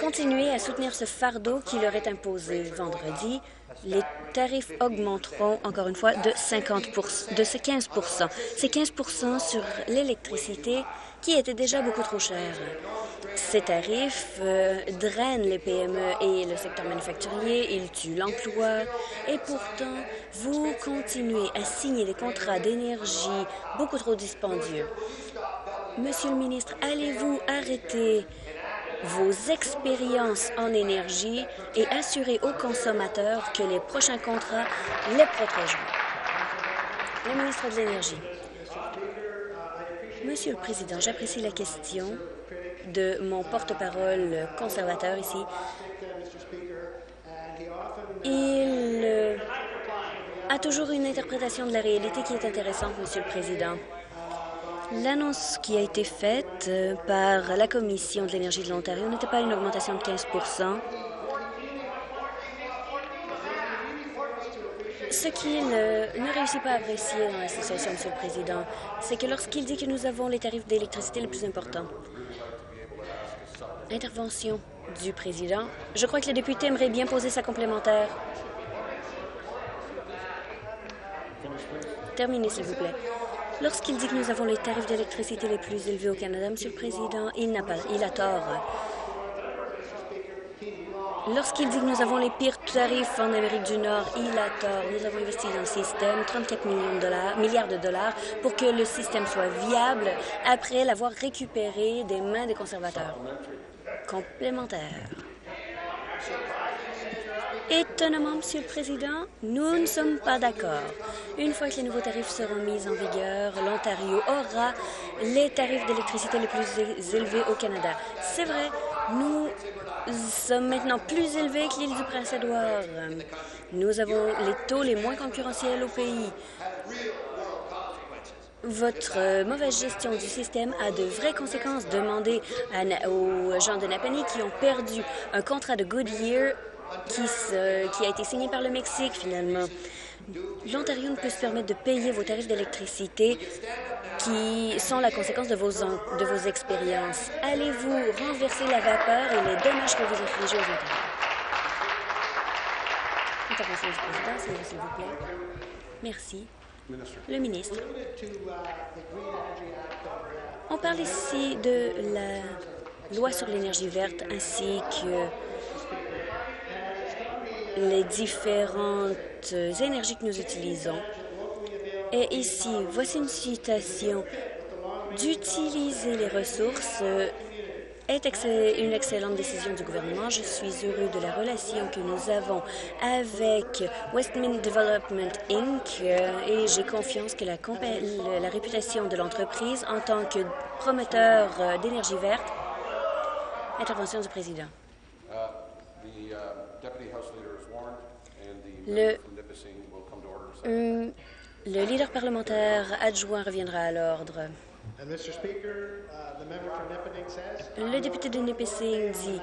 continuer à soutenir ce fardeau qui leur est imposé. Vendredi, les tarifs augmenteront encore une fois de 50 de ces 15% C'est 15% sur l'électricité qui était déjà beaucoup trop chère. Ces tarifs euh, drainent les PME et le secteur manufacturier, ils tuent l'emploi et pourtant, vous continuez à signer des contrats d'énergie beaucoup trop dispendieux. Monsieur le ministre, allez-vous arrêter vos expériences en énergie et assurer aux consommateurs que les prochains contrats les protégeront? Le ministre de l'Énergie. Monsieur le Président, j'apprécie la question de mon porte-parole conservateur ici. Il a toujours une interprétation de la réalité qui est intéressante, Monsieur le Président. L'annonce qui a été faite euh, par la Commission de l'énergie de l'Ontario n'était pas une augmentation de 15 Ce qu'il ne réussit pas à apprécier dans la situation, Monsieur le Président, c'est que lorsqu'il dit que nous avons les tarifs d'électricité les plus importants, intervention du Président, je crois que le député aimerait bien poser sa complémentaire. Terminez, s'il vous plaît. Lorsqu'il dit que nous avons les tarifs d'électricité les plus élevés au Canada, Monsieur le Président, il n'a pas, il a tort. Lorsqu'il dit que nous avons les pires tarifs en Amérique du Nord, il a tort. Nous avons investi dans le système 34 millions milliards de dollars pour que le système soit viable après l'avoir récupéré des mains des conservateurs. Complémentaire. Étonnamment, Monsieur le Président, nous ne sommes pas d'accord. Une fois que les nouveaux tarifs seront mis en vigueur, l'Ontario aura les tarifs d'électricité les plus élevés au Canada. C'est vrai, nous sommes maintenant plus élevés que l'île du Prince-Édouard. Nous avons les taux les moins concurrentiels au pays. Votre mauvaise gestion du système a de vraies conséquences. Demandez aux gens de Napanee qui ont perdu un contrat de Goodyear qui, qui a été signé par le Mexique, finalement. L'Ontario ne peut se permettre de payer vos tarifs d'électricité qui sont la conséquence de vos, de vos expériences. Allez-vous renverser la vapeur? Et les dommages que vous infligez aux Ontariens? Intervention du président, s'il vous plaît. Merci. Le ministre. On parle ici de la loi sur l'énergie verte ainsi que les différentes énergies que nous utilisons. Et ici, voici une citation. D'utiliser les ressources est une excellente décision du gouvernement. Je suis heureux de la relation que nous avons avec Westmin Development Inc. et j'ai confiance que la, la réputation de l'entreprise en tant que promoteur d'énergie verte. Intervention du président. Le, euh, le leader parlementaire adjoint reviendra à l'ordre. Le député de Nipissing dit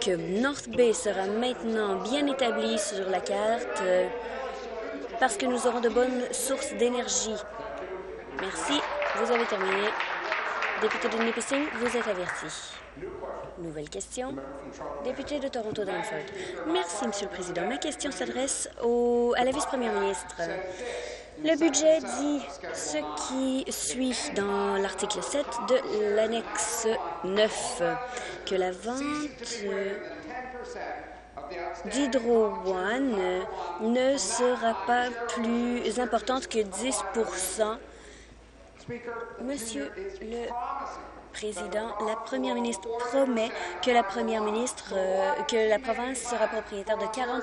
que North Bay sera maintenant bien établi sur la carte parce que nous aurons de bonnes sources d'énergie. Merci. Vous avez terminé. Député de Nipissing, vous êtes averti. Nouvelle question. Député de Toronto-Danford. Merci, Monsieur le Président. Ma question s'adresse à la vice-première ministre. Le budget dit ce qui suit dans l'article 7 de l'annexe 9, que la vente d'Hydro One ne sera pas plus importante que 10% Monsieur le Président. La Première ministre promet que la Première ministre, euh, que la province sera propriétaire de 40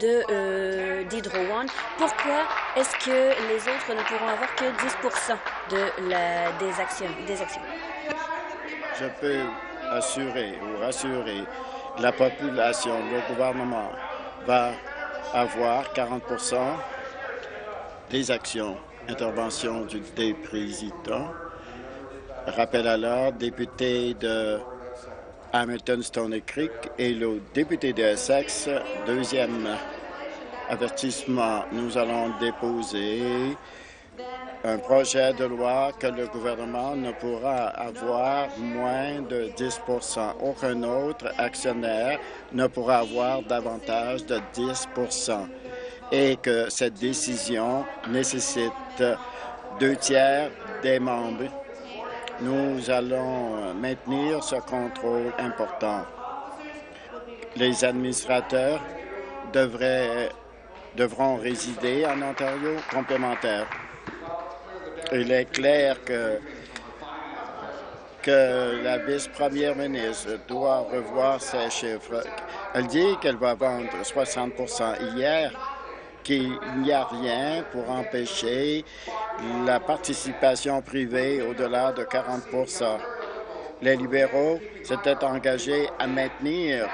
de euh, d'Hydro One. Pourquoi est-ce que les autres ne pourront avoir que 10 de la, des actions? Je peux assurer ou rassurer la population, le gouvernement va avoir 40% des actions. Intervention du des. Rappel alors, député de Hamilton Stony Creek et le député de Essex. Deuxième avertissement, nous allons déposer un projet de loi que le gouvernement ne pourra avoir moins de 10% Aucun autre actionnaire ne pourra avoir davantage de 10% et que cette décision nécessite deux tiers des membres. Nous allons maintenir ce contrôle important. Les administrateurs devraient, devront résider en Ontario complémentaire. Il est clair que, que la vice-première ministre doit revoir ses chiffres. Elle dit qu'elle va vendre 60 Hier, qu'il n'y a rien pour empêcher la participation privée au-delà de 40% Les libéraux s'étaient engagés à maintenir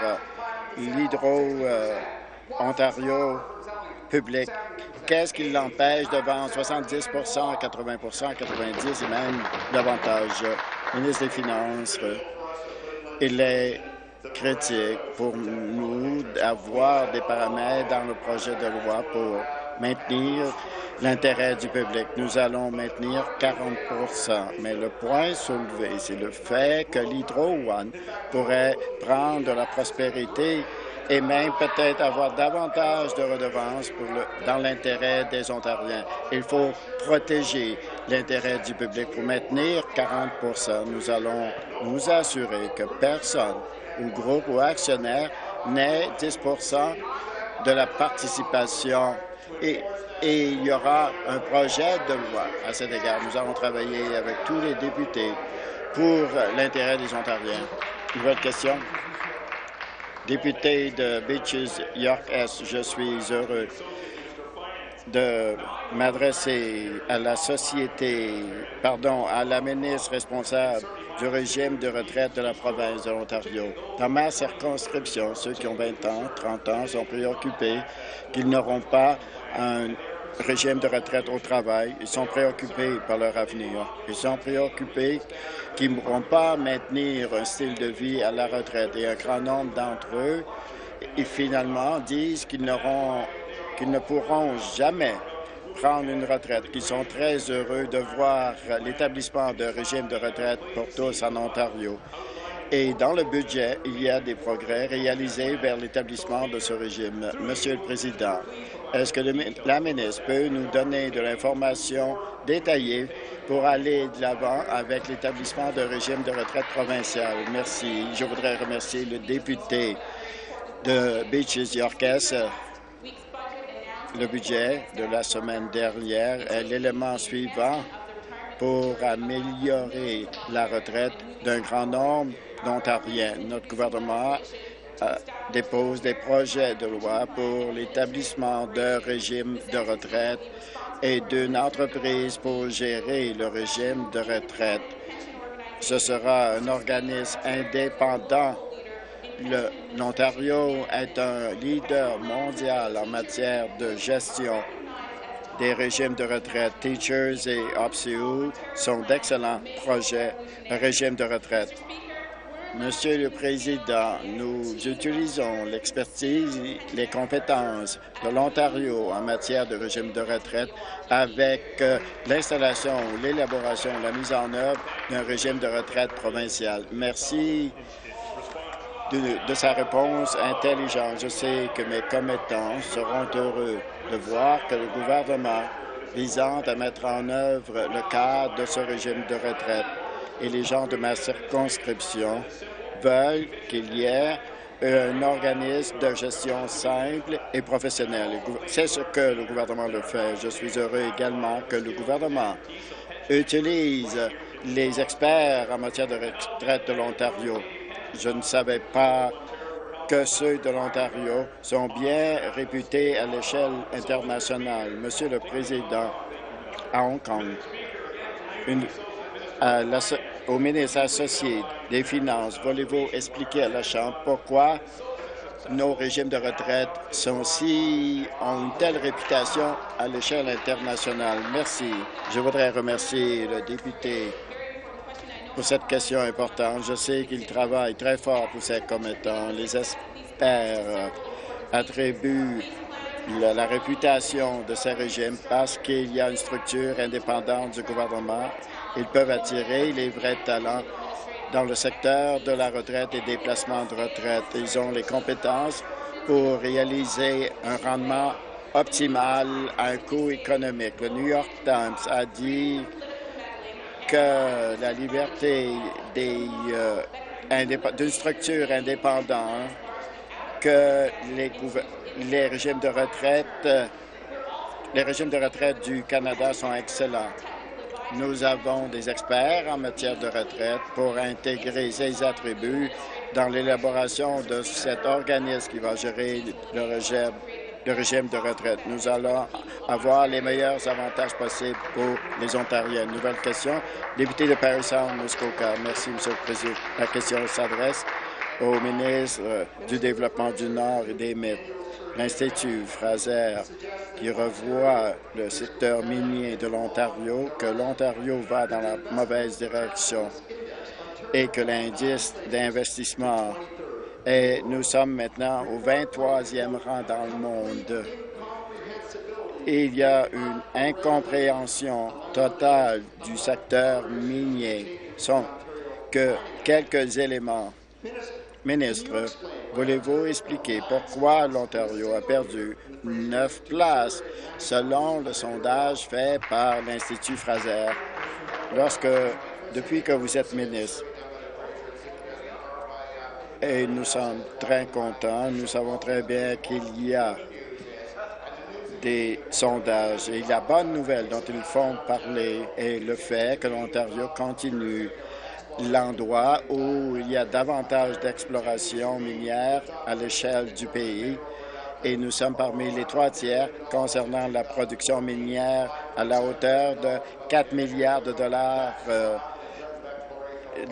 l'hydro-Ontario public. Qu'est-ce qui l'empêche de vendre 70% 80% 90 et même davantage? ministre des Finances, il est critique pour nous d'avoir des paramètres dans le projet de loi pour maintenir l'intérêt du public. Nous allons maintenir 40% mais le point soulevé, c'est le fait que l'Hydro One pourrait prendre la prospérité et même peut-être avoir davantage de redevances dans l'intérêt des Ontariens. Il faut protéger l'intérêt du public pour maintenir 40% Nous allons nous assurer que personne ou groupe ou actionnaire n'ait 10% de la participation et, il y aura un projet de loi à cet égard. Nous allons travailler avec tous les députés pour l'intérêt des Ontariens. Une autre question? Député de Beaches, York Est, je suis heureux de m'adresser à la société, pardon, à la ministre responsable du régime de retraite de la province de l'Ontario. Dans ma circonscription, ceux qui ont 20 ans, 30 ans sont préoccupés qu'ils n'auront pas un régime de retraite au travail. Ils sont préoccupés par leur avenir. Ils sont préoccupés qu'ils ne pourront pas maintenir un style de vie à la retraite. Et un grand nombre d'entre eux, finalement disent qu'ils ne pourront jamais prendre une retraite, qu'ils sont très heureux de voir l'établissement d'un régime de retraite pour tous en Ontario. Et dans le budget, il y a des progrès réalisés vers l'établissement de ce régime. Monsieur le Président, est-ce que la ministre peut nous donner de l'information détaillée pour aller de l'avant avec l'établissement d'un régime de retraite provincial? Merci. Je voudrais remercier le député de Beaches Yorkes le budget de la semaine dernière est l'élément suivant pour améliorer la retraite d'un grand nombre d'Ontariens. Notre gouvernement euh, dépose des projets de loi pour l'établissement d'un régime de retraite et d'une entreprise pour gérer le régime de retraite. Ce sera un organisme indépendant L'Ontario est un leader mondial en matière de gestion des régimes de retraite. Teachers et OPCU sont d'excellents projets, un régime de retraite. Monsieur le Président, nous utilisons l'expertise les compétences de l'Ontario en matière de régime de retraite avec euh, l'installation, l'élaboration, la mise en œuvre d'un régime de retraite provincial. Merci de, sa réponse intelligente. Je sais que mes commettants seront heureux de voir que le gouvernement visant à mettre en œuvre le cadre de ce régime de retraite et les gens de ma circonscription veulent qu'il y ait un organisme de gestion simple et professionnel. C'est ce que le gouvernement le fait. Je suis heureux également que le gouvernement utilise les experts en matière de retraite de l'Ontario. Je ne savais pas que ceux de l'Ontario sont bien réputés à l'échelle internationale. Monsieur le Président, à Hong Kong, au ministre associé des Finances, voulez-vous expliquer à la Chambre pourquoi nos régimes de retraite sont si, ont une telle réputation à l'échelle internationale? Merci. Je voudrais remercier le député pour cette question importante. Je sais qu'il travaille très fort pour ses commettants. Les experts attribuent la, réputation de ces régimes parce qu'il y a une structure indépendante du gouvernement. Ils peuvent attirer les vrais talents dans le secteur de la retraite et des placements de retraite. Ils ont les compétences pour réaliser un rendement optimal à un coût économique. Le New York Times a dit que la liberté euh, d'une structure indépendante, que les, les régimes de retraite, les régimes de retraite du Canada sont excellents. Nous avons des experts en matière de retraite pour intégrer ces attributs dans l'élaboration de cet organisme qui va gérer le régime, le régime de retraite. Nous allons avoir les meilleurs avantages possibles pour les Ontariens. Nouvelle question. Député de Paris Sound, Muskoka. Merci, M. le Président. La question s'adresse au ministre du Développement du Nord et des Mines l'Institut Fraser qui revoit le secteur minier de l'Ontario, que l'Ontario va dans la mauvaise direction et que l'indice d'investissement est, nous sommes maintenant au 23e rang dans le monde. il y a une incompréhension totale du secteur minier. Sont que quelques éléments. Ministre, Voulez-vous expliquer pourquoi l'Ontario a perdu neuf places selon le sondage fait par l'Institut Fraser? Lorsque, depuis que vous êtes ministre? Et nous sommes très contents. Nous savons très bien qu'il y a des sondages. Et la bonne nouvelle dont ils font parler est le fait que l'Ontario continue l'endroit où il y a davantage d'exploration minière à l'échelle du pays et nous sommes parmi les trois tiers concernant la production minière à la hauteur de 4 milliards de dollars euh,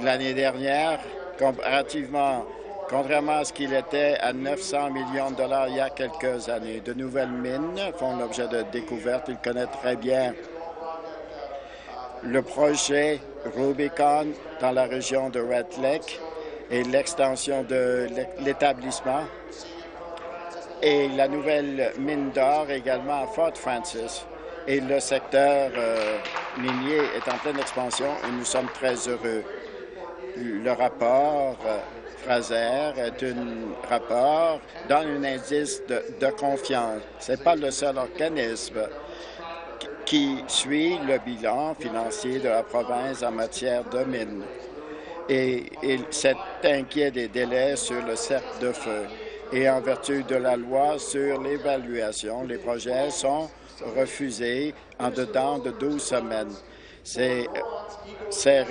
l'année dernière, comparativement, contrairement à ce qu'il était à 900 millions de dollars il y a quelques années. De nouvelles mines font l'objet de découvertes. Il connaît très bien le projet Rubicon dans la région de Red Lake et l'extension de l'établissement et la nouvelle mine d'or également à Fort Francis. Et le secteur euh, minier est en pleine expansion et nous sommes très heureux. Le rapport euh, Fraser est un rapport donne un indice de, confiance. Ce n'est pas le seul organisme qui suit le bilan financier de la province en matière de mines. Et il s'est inquiet des délais sur le cercle de feu. Et en vertu de la loi sur l'évaluation, les projets sont refusés en dedans de 12 semaines. Ces, ces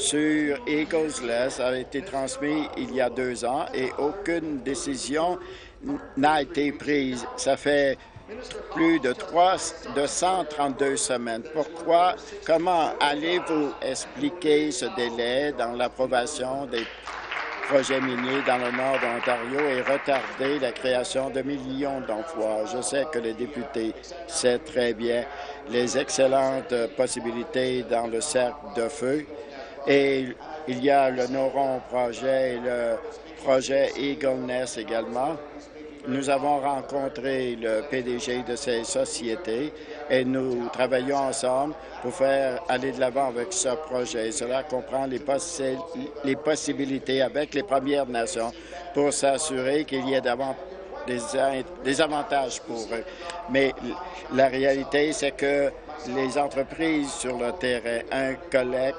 sur Eagles Nest a été transmis il y a deux ans et aucune décision n'a été prise. Ça fait plus de, 3, 132 semaines. Pourquoi, comment allez-vous expliquer ce délai dans l'approbation des projets miniers dans le nord de l'Ontario et retarder la création de millions d'emplois? Je sais que les députés savent très bien les excellentes possibilités dans le cercle de feu et il y a le Noron projet et le projet Eagle Nest également. Nous avons rencontré le PDG de ces sociétés et nous travaillons ensemble pour faire aller de l'avant avec ce projet. Cela comprend les, les possibilités avec les Premières Nations pour s'assurer qu'il y ait des, des avantages pour eux. Mais la réalité, c'est que les entreprises sur le terrain, un collègue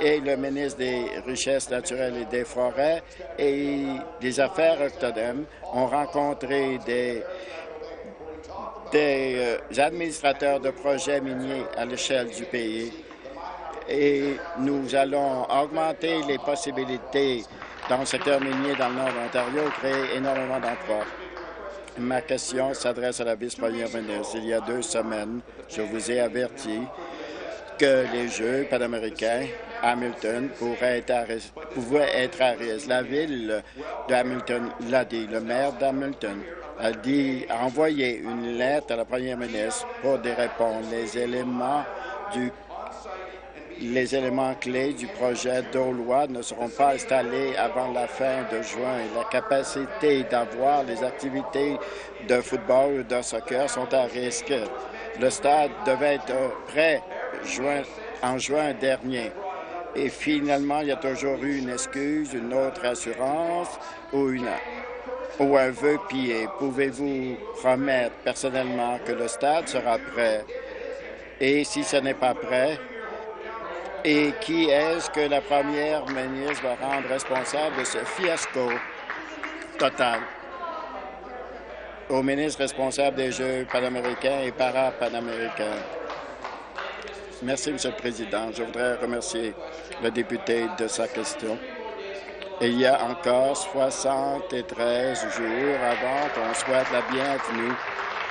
et le ministre des Richesses naturelles et des Forêts et des Affaires autochtones ont rencontré des, des euh, administrateurs de projets miniers à l'échelle du pays et nous allons augmenter les possibilités dans le secteur minier dans le nord de l'Ontario, créer énormément d'emplois. Ma question s'adresse à la vice-première ministre. Il y a deux semaines, je vous ai averti que les Jeux panaméricains Hamilton pourraient être à, être à risque. La ville de Hamilton l'a dit. Le maire d'Hamilton a dit, a envoyé une lettre à la première ministre pour des réponses. Les éléments du les éléments clés du projet de loi ne seront pas installés avant la fin de juin. La capacité d'avoir les activités de football ou de soccer sont à risque. Le stade devait être prêt en juin dernier. Et finalement, il y a toujours eu une excuse, une autre assurance ou, une, ou un vœu pied. Pouvez-vous promettre personnellement que le stade sera prêt? Et si ce n'est pas prêt, et qui est-ce que la première ministre va rendre responsable de ce fiasco total? Au ministre responsable des Jeux panaméricains et para-panaméricains. Merci, Monsieur le Président. Je voudrais remercier le député de sa question. Il y a encore 73 jours avant qu'on souhaite la bienvenue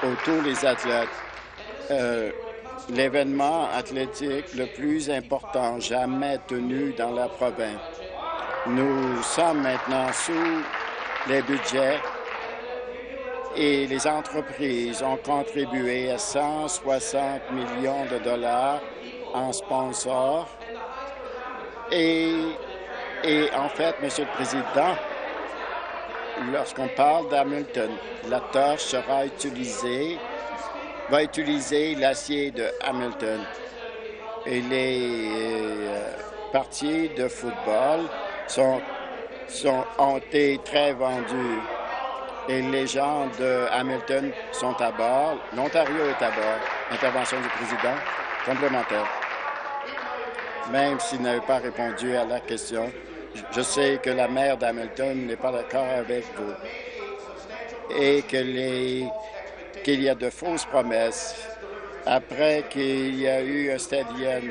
pour tous les athlètes. Euh, l'événement athlétique le plus important jamais tenu dans la province. Nous sommes maintenant sous les budgets et les entreprises ont contribué à 160 millions de dollars en sponsors. Et, et en fait, Monsieur le Président, lorsqu'on parle d'Hamilton, la torche sera utilisée va utiliser l'acier de Hamilton. Et les euh, parties de football sont, sont, ont été très vendues. Et les gens de Hamilton sont à bord. L'Ontario est à bord. Intervention du président complémentaire. Même s'il n'avait pas répondu à la question, je sais que la maire d'Hamilton n'est pas d'accord avec vous et qu'il y a de fausses promesses après qu'il y a eu un stadium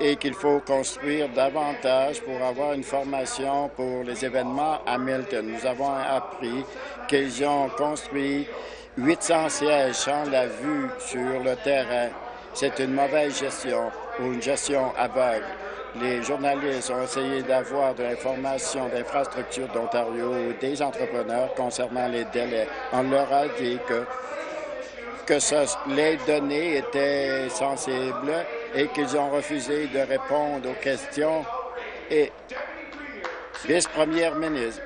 et qu'il faut construire davantage pour avoir une formation pour les événements à Milton. Nous avons appris qu'ils ont construit 800 sièges sans la vue sur le terrain. C'est une mauvaise gestion ou une gestion aveugle les journalistes ont essayé d'avoir de l'information d'infrastructures d'Ontario ou des entrepreneurs concernant les délais. On leur a dit que, que les données étaient sensibles et qu'ils ont refusé de répondre aux questions. Et vice-première ministre,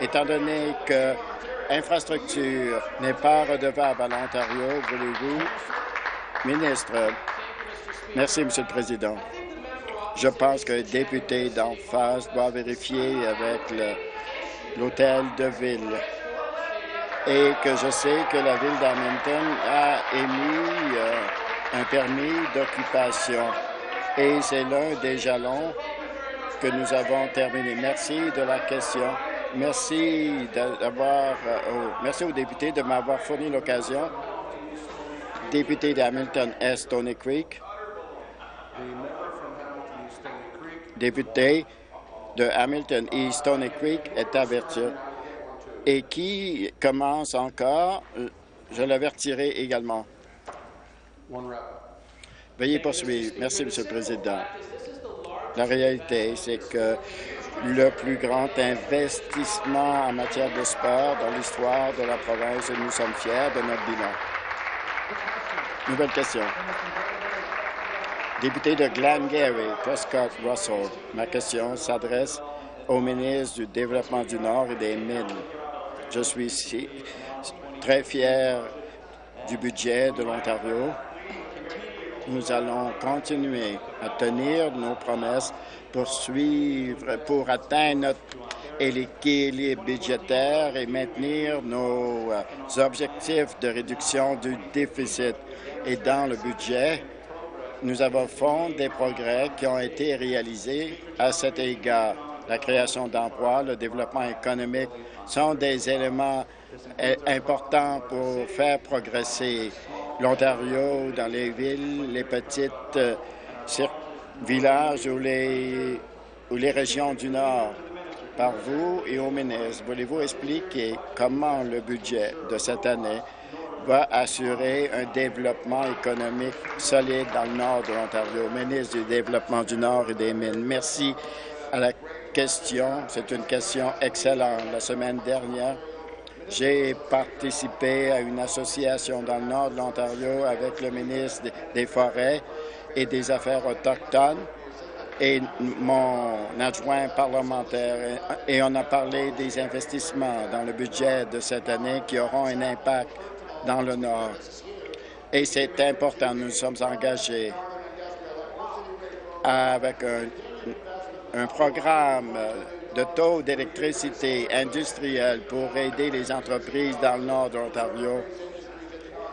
étant donné que infrastructure n'est pas redevable à l'Ontario, voulez-vous, ministre, merci, Monsieur le Président. Je pense que le député d'en face doit vérifier avec l'hôtel de ville et que je sais que la ville d'Hamilton a émis euh, un permis d'occupation et c'est l'un des jalons que nous avons terminé. Merci de la question. Merci d'avoir, euh, merci aux députés de m'avoir fourni l'occasion. Député d'Hamilton Est, Tony Creek député de Hamilton East Stony Creek est averti. Et qui commence encore, je l'avertirai également. Veuillez poursuivre. Merci, Monsieur le Président. La réalité, c'est que le plus grand investissement en matière de sport dans l'histoire de la province et nous sommes fiers de notre bilan. Nouvelle question. Député de Glengarry, Prescott Russell, ma question s'adresse au ministre du Développement du Nord et des Mines. Je suis très fier du budget de l'Ontario. Nous allons continuer à tenir nos promesses pour pour atteindre notre l'équilibre budgétaire et maintenir nos euh, objectifs de réduction du déficit. Et dans le budget, nous avons fait des progrès qui ont été réalisés à cet égard. La création d'emplois, le développement économique sont des éléments eh, importants pour faire progresser l'Ontario dans les villes, les petites euh, villages ou les, ou les régions du Nord par vous et au ministre. Voulez-vous expliquer comment le budget de cette année va assurer un développement économique solide dans le nord de l'Ontario? Ministre du Développement du Nord et des Mines, merci à la question. C'est une question excellente. La semaine dernière, j'ai participé à une association dans le nord de l'Ontario avec le ministre des Forêts et des Affaires autochtones et mon adjoint parlementaire. Et on a parlé des investissements dans le budget de cette année qui auront un impact dans le Nord. Et c'est important, nous sommes engagés avec un, programme de taux d'électricité industrielle pour aider les entreprises dans le nord de l'Ontario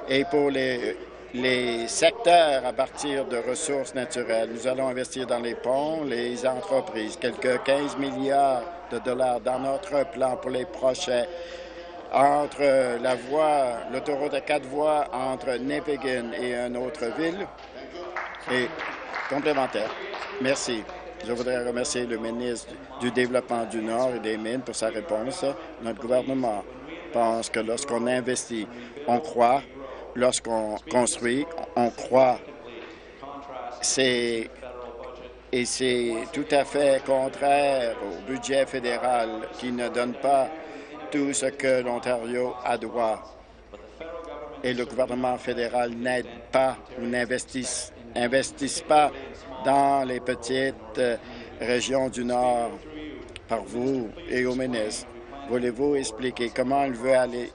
et pour les, les secteurs à partir de ressources naturelles. Nous allons investir dans les ponts, les entreprises, quelques 15 milliards de dollars dans notre plan pour les prochains entre la voie, l'autoroute à quatre voies entre Nipegin et une autre ville et complémentaire. Merci. Je voudrais remercier le ministre du Développement du Nord et des Mines pour sa réponse. Notre gouvernement pense que lorsqu'on investit, on croit. Lorsqu'on construit, on croit. C'est et c'est tout à fait contraire au budget fédéral qui ne donne pas tout ce que l'Ontario a droit. Et le gouvernement fédéral n'aide pas ou n'investisse pas dans les petites euh, régions du Nord par vous et au ministre. Voulez-vous expliquer comment il veut aller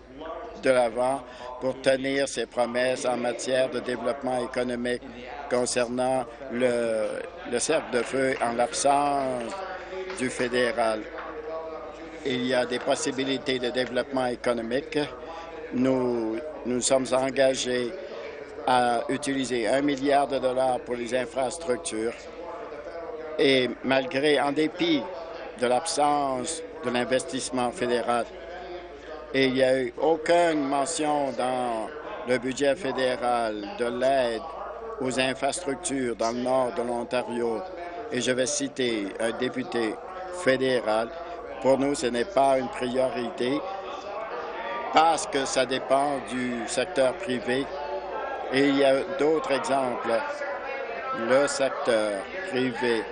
de l'avant pour tenir ses promesses en matière de développement économique concernant le, le cercle de feu en l'absence du fédéral? Il y a des possibilités de développement économique. Nous nous sommes engagés à utiliser un milliard de dollars pour les infrastructures. Et malgré, en dépit de l'absence de l'investissement fédéral, il n'y a eu aucune mention dans le budget fédéral de l'aide aux infrastructures dans le nord de l'Ontario. Et je vais citer un député fédéral. Pour nous, ce n'est pas une priorité parce que ça dépend du secteur privé et il y a d'autres exemples. Le secteur privé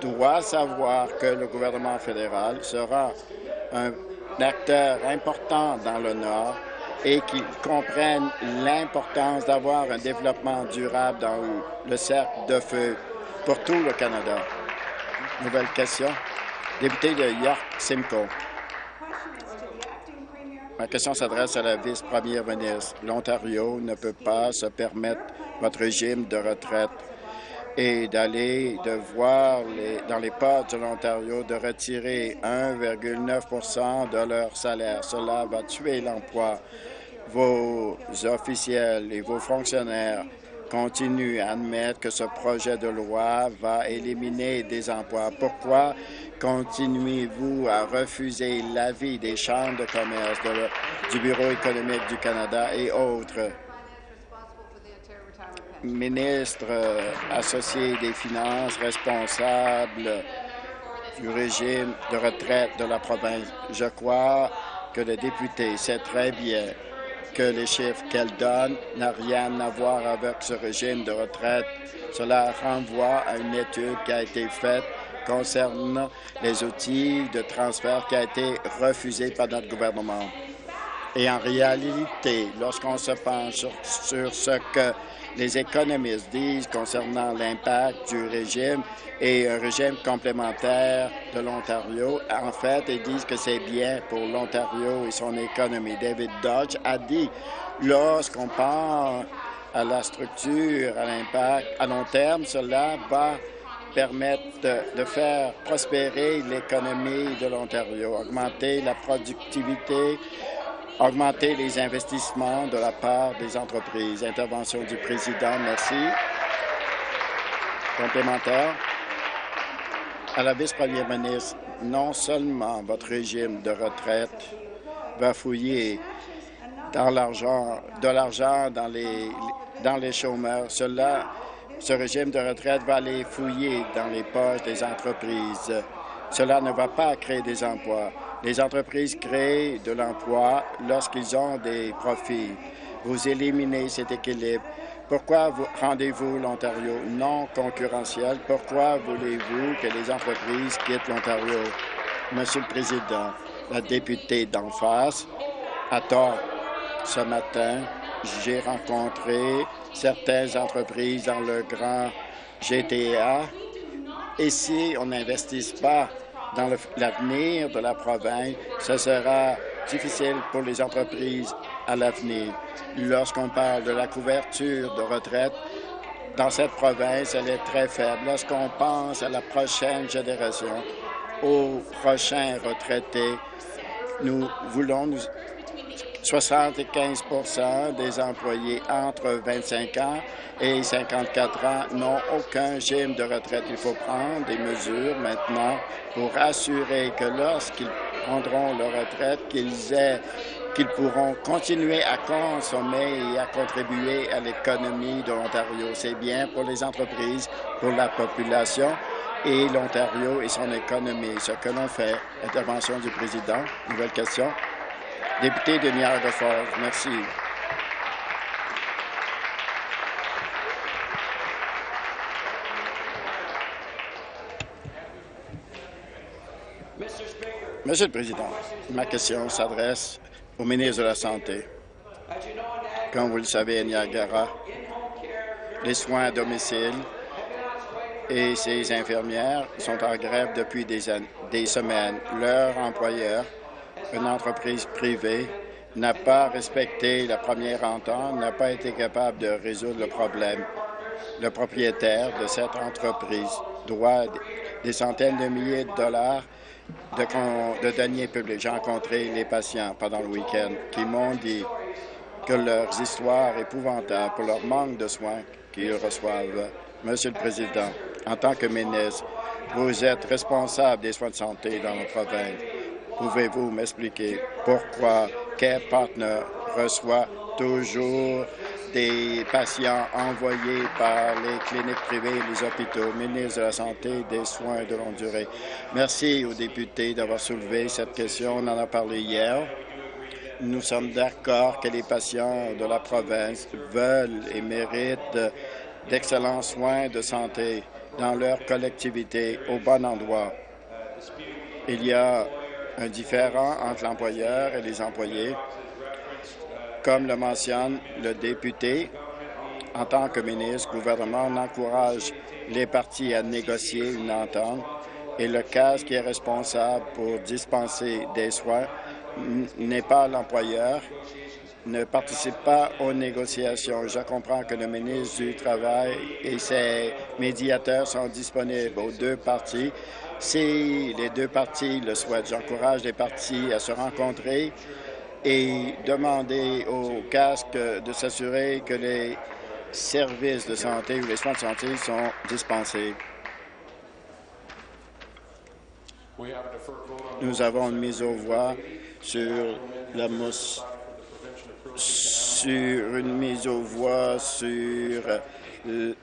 doit savoir que le gouvernement fédéral sera un acteur important dans le Nord et qu'il comprenne l'importance d'avoir un développement durable dans le cercle de feu pour tout le Canada. Nouvelle question. Député de York Simcoe. Ma question s'adresse à la vice-première ministre. L'Ontario ne peut pas se permettre votre régime de retraite et d'aller de voir dans les portes de l'Ontario de retirer 1,9% de leur salaire. Cela va tuer l'emploi. Vos officiels et vos fonctionnaires continuent à admettre que ce projet de loi va éliminer des emplois. Pourquoi continuez-vous à refuser l'avis des chambres de commerce du Bureau économique du Canada et autres? Ministre euh, associé des Finances, responsable du régime de retraite de la province. Je crois que le député sait très bien que les chiffres qu'elle donne n'ont rien à voir avec ce régime de retraite. Cela renvoie à une étude qui a été faite concernant les outils de transfert qui a été refusé par notre gouvernement. Et en réalité, lorsqu'on se penche sur, ce que les économistes disent concernant l'impact du régime et un régime complémentaire de l'Ontario, en fait, ils disent que c'est bien pour l'Ontario et son économie. David Dodge a dit, lorsqu'on pense à la structure, à l'impact à long terme, cela va permettent de, faire prospérer l'économie de l'Ontario, augmenter la productivité, augmenter les investissements de la part des entreprises. Intervention du président, merci. Complémentaire. À la vice-première ministre, non seulement votre régime de retraite va fouiller dans l'argent, de l'argent dans les, dans les chômeurs, cela ce régime de retraite va aller fouiller dans les poches des entreprises. Cela ne va pas créer des emplois. Les entreprises créent de l'emploi lorsqu'ils ont des profits. Vous éliminez cet équilibre. Pourquoi rendez-vous l'Ontario non concurrentiel? Pourquoi voulez-vous que les entreprises quittent l'Ontario? Monsieur le Président, la députée d'en face a tort. Ce matin, j'ai rencontré certaines entreprises dans le grand GTA. Et si on n'investit pas dans l'avenir de la province, ce sera difficile pour les entreprises à l'avenir. Lorsqu'on parle de la couverture de retraite, dans cette province, elle est très faible. Lorsqu'on pense à la prochaine génération, aux prochains retraités, nous voulons nous 75% des employés entre 25 ans et 54 ans n'ont aucun régime de retraite. Il faut prendre des mesures maintenant pour assurer que lorsqu'ils prendront leur retraite, qu'ils aient qu'ils pourront continuer à consommer et à contribuer à l'économie de l'Ontario. C'est bien pour les entreprises, pour la population et l'Ontario et son économie. Ce que l'on fait. Intervention du président. Nouvelle question. Député de Niagara Falls, merci. Monsieur le Président, ma question s'adresse au ministre de la Santé. Comme vous le savez, à Niagara, les soins à domicile et ces infirmières sont en grève depuis des, des semaines. Leur employeur une entreprise privée n'a pas respecté la première entente, n'a pas été capable de résoudre le problème. Le propriétaire de cette entreprise doit des centaines de milliers de dollars de, de deniers publics. J'ai rencontré les patients pendant le week-end qui m'ont dit que leurs histoires épouvantables pour leur manque de soins qu'ils reçoivent. Monsieur le Président, en tant que ministre, vous êtes responsable des soins de santé dans notre province. Pouvez-vous m'expliquer pourquoi Care Partner reçoit toujours des patients envoyés par les cliniques privées et les hôpitaux. Ministre de la Santé et des Soins de longue durée? Merci aux députés d'avoir soulevé cette question. On en a parlé hier. Nous sommes d'accord que les patients de la province veulent et méritent d'excellents soins de santé dans leur collectivité au bon endroit. Il y a différent entre l'employeur et les employés. Comme le mentionne le député, en tant que ministre, le gouvernement encourage les partis à négocier une entente et le cas qui est responsable pour dispenser des soins n'est pas l'employeur, ne participe pas aux négociations. Je comprends que le ministre du Travail et ses médiateurs sont disponibles aux deux parties si les deux parties le souhaitent, j'encourage les parties à se rencontrer et demander au casque de s'assurer que les services de santé ou les soins de santé sont dispensés. Nous avons une mise aux voix sur la mousse, sur une mise aux voix sur, euh,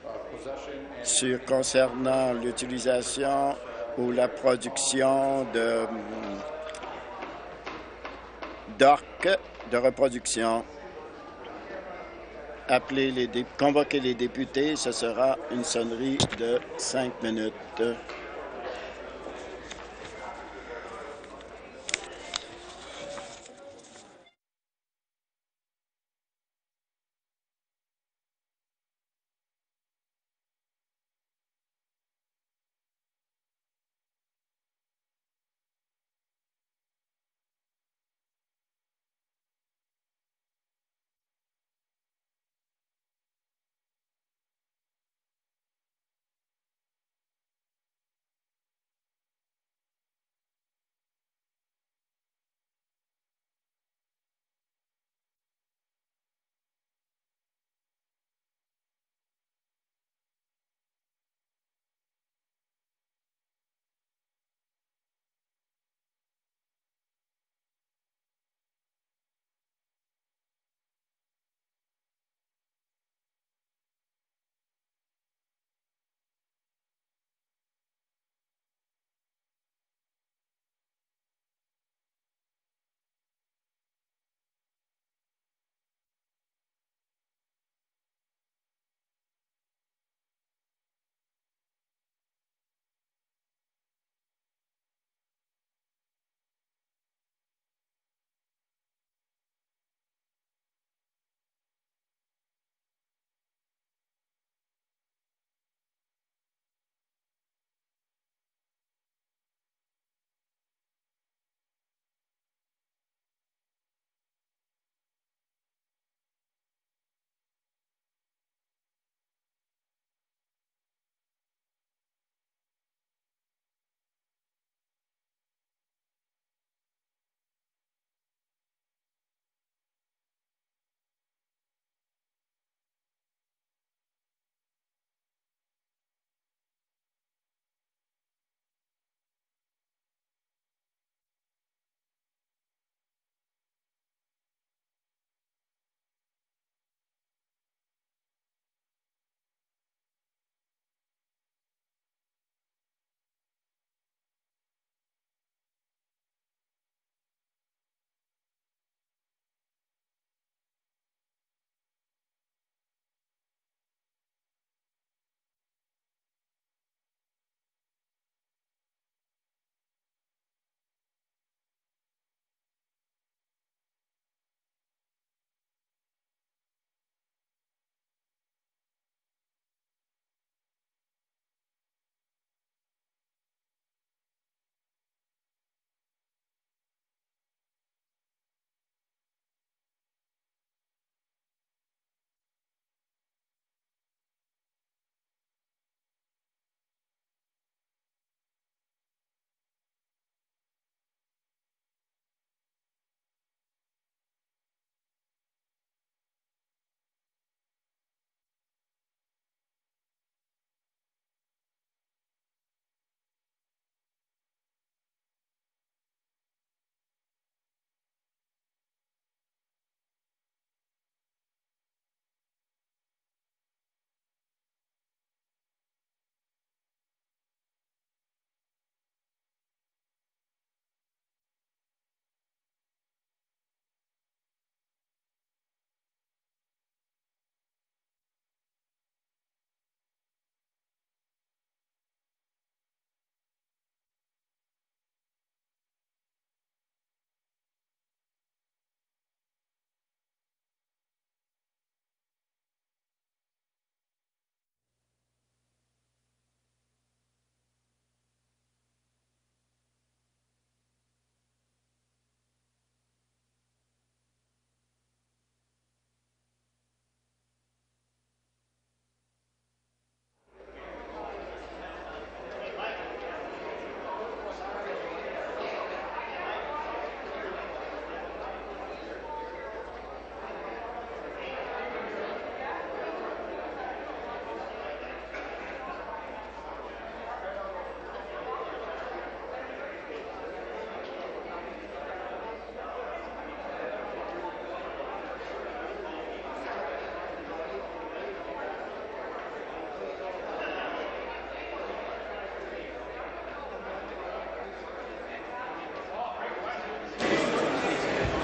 sur concernant l'utilisation ou la production de d'arcs de reproduction. Appelez les convoquer les députés, ce sera une sonnerie de cinq minutes.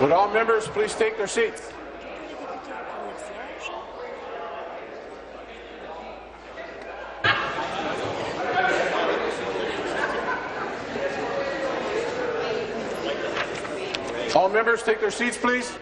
Would all members please take their seats? All members take their seats, please.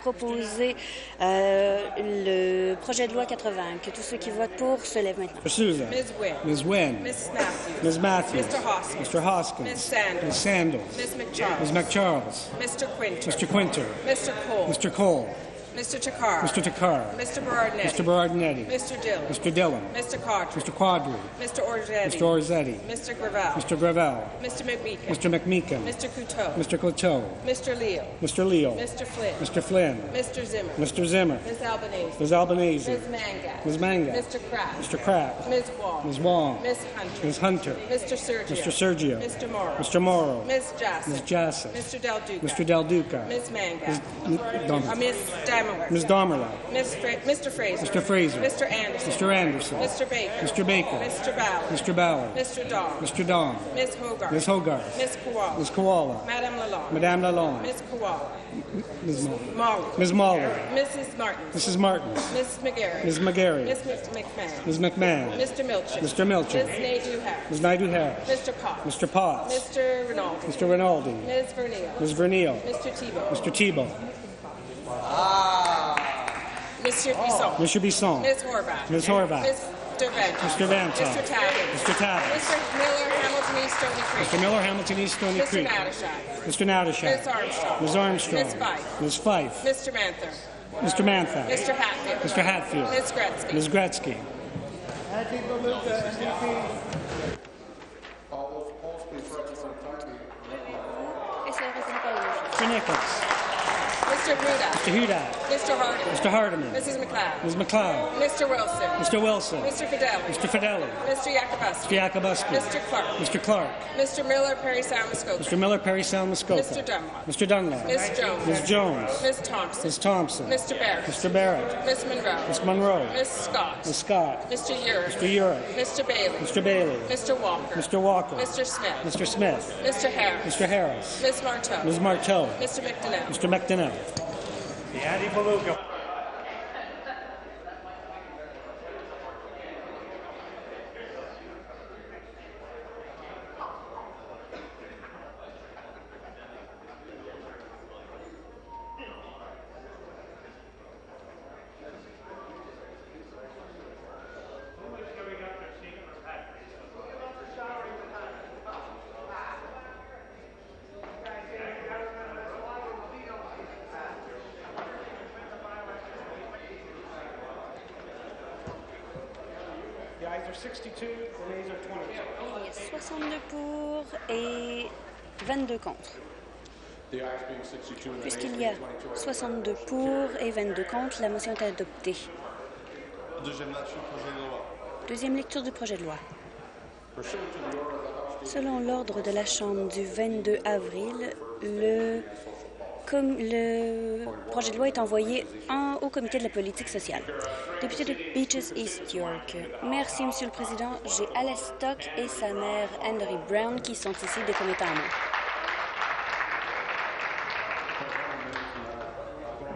Proposé euh, le projet de loi 80. Que tous ceux qui votent pour se lèvent maintenant. Souza. Ms. Wynn. Ms. Wynn. Mrs. Matthews. Ms. Matthews. Mr. Hoskins. Mr. Hoskins. Ms. Sanders. Ms. Sandals. Ms. McCharles. Ms. McCharles. Mr. Quinter. Mr. Quinter. Mr. Cole. Mr. Cole. Mr. Takar. Mr. Takar. Mr. Berardinetti. Mr. Berardinetti. Mr. Dillon. Mr. Dillon. Mr. Quadri. Mr. Quadri. Mr. Orzetti. Mr. Orzetti. Mr. Gravel. Mr. Gravel. Mr. McMeekin. Mr. McMeekin. Mr. Couteau. Mr. Coteau. Mr. Leal. Mr. Leal. Mr. Flynn. Mr. Flynn. Mr. Zimmer. Mr. Zimmer. Ms. Albanese. Ms. Albanese. Ms. Mangat. Ms. Mangat. Mr. Kraft. Mr. Kraft. Ms. Wong. Ms. Wong. Ms. Hunter. Ms. Hunter. Mr. Sergio. Mr. Sergio. Mr. Morrow. Mr. Morrow. Ms. Jassy. Ms. Jassy. Mr. Del Duca. Mr. Del Duca. Ms. Mangat. Ms. Ms. Damerler. Ms. Domerla. Ms. Fra- Mr. Fraser. Mr. Fraser. Mr. Anderson. Mr. Anderson. Mr. Baker. Mr. Baker. Mr. Ballard. Mr. Ballard. Mr. Dahl. Mr. Don. Ms. Hogarth. Ms. Hogarth. Ms. Koala. Ms. Koala. Madame Lalonde. Madame Lalonde. Ms. Koala. Ms. Mo- Molly. Ms. Mahler. Mrs. Martin. Mrs. Martin. Ms. McGarry. Ms. McGarry. Ms. McMahon. Ms. McMahon. Mr. Milchin. Mr. Milchin. Ms. Naidu Harris. Ms. Naidu Harris. Mr. Potts. Mr. Potts. Mr. Rinaldi. Mr. Rinaldi. Ms. Vernier. Ms. Vernil. Mr. Tebow. Mr. Tebow. Mr. Bisson. Mr. Bisson. Ms. Horvath. Ms. Horvath. Mr. Venter. Mr. Venter. Mr. Taggart. Mr. Taggart. Mr. Miller, Hamilton East, Stony Creek. Mr. Miller, Hamilton East Stony Mr. Creek. Natashak. Mr. Natashak. Ms. Armstrong. Ms. Armstrong. Ms. Fife. Ms. Fife. Mr. Manther. Mr. Mantha. Mr. Hatfield. Mr. Hatfield. Ms. Gretzky. Ms. Gretzky. All those opposed, please rise at one time. Et c'est retenu par le juge. Mr. Nichols. Mr. Huda. Mr. Hudak. Mr. Hardy. Mr. Hardiman. Mrs. McLeod. Ms. McLeod. Mr. Wilson. Mr. Wilson. Mr. Fidelli. Mr. Fidelli. Mr. Yakubuski. Mr. Yakubuski. Mr. Clark. Mr. Clark. Mr. Miller, Perry Sound, Muskoka. Mr. Miller, Perry Sound, Muskoka. Mr. Dunlop. Mr. Dunlop. Ms. Jones. Ms. Jones. Ms. Thompson. Ms. Thompson. Mr. Barrett. Mr. Barrett. Ms. Monroe. Ms. Monroe. Ms. Scott. Ms. Scott. Mr. Urick. Mr. Urick. Mr. Bailey. Mr. Bailey. Mr. Walker. Mr. Walker. Mr. Smith. Mr. Smith. Mr. Harris. Mr. Harris. Ms. Marteau. Ms. Marteau. Mr. McDonnell. Mr. McDonough. The Andy Beluga. 62 pour et 22 contre, la motion est adoptée. Deuxième lecture, projet de loi. Deuxième lecture du projet de loi. Selon l'ordre de la Chambre du 22 avril, le, com- le projet de loi est envoyé en- au comité de la politique sociale. Député de Beaches East York. Merci, Monsieur le Président. J'ai Alice Stock et sa mère Henry Brown qui sont ici des comités en main.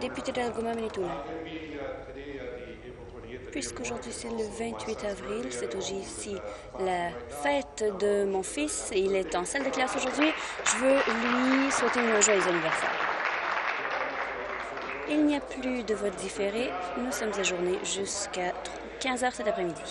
Député d'Algoma Manitoulin. Puisqu'aujourd'hui c'est le 28 avril, c'est aussi la fête de mon fils il est en salle de classe aujourd'hui, je veux lui souhaiter un joyeux anniversaire. Il n'y a plus de vote différé. Nous sommes ajournés jusqu'à 15 heures cet après-midi.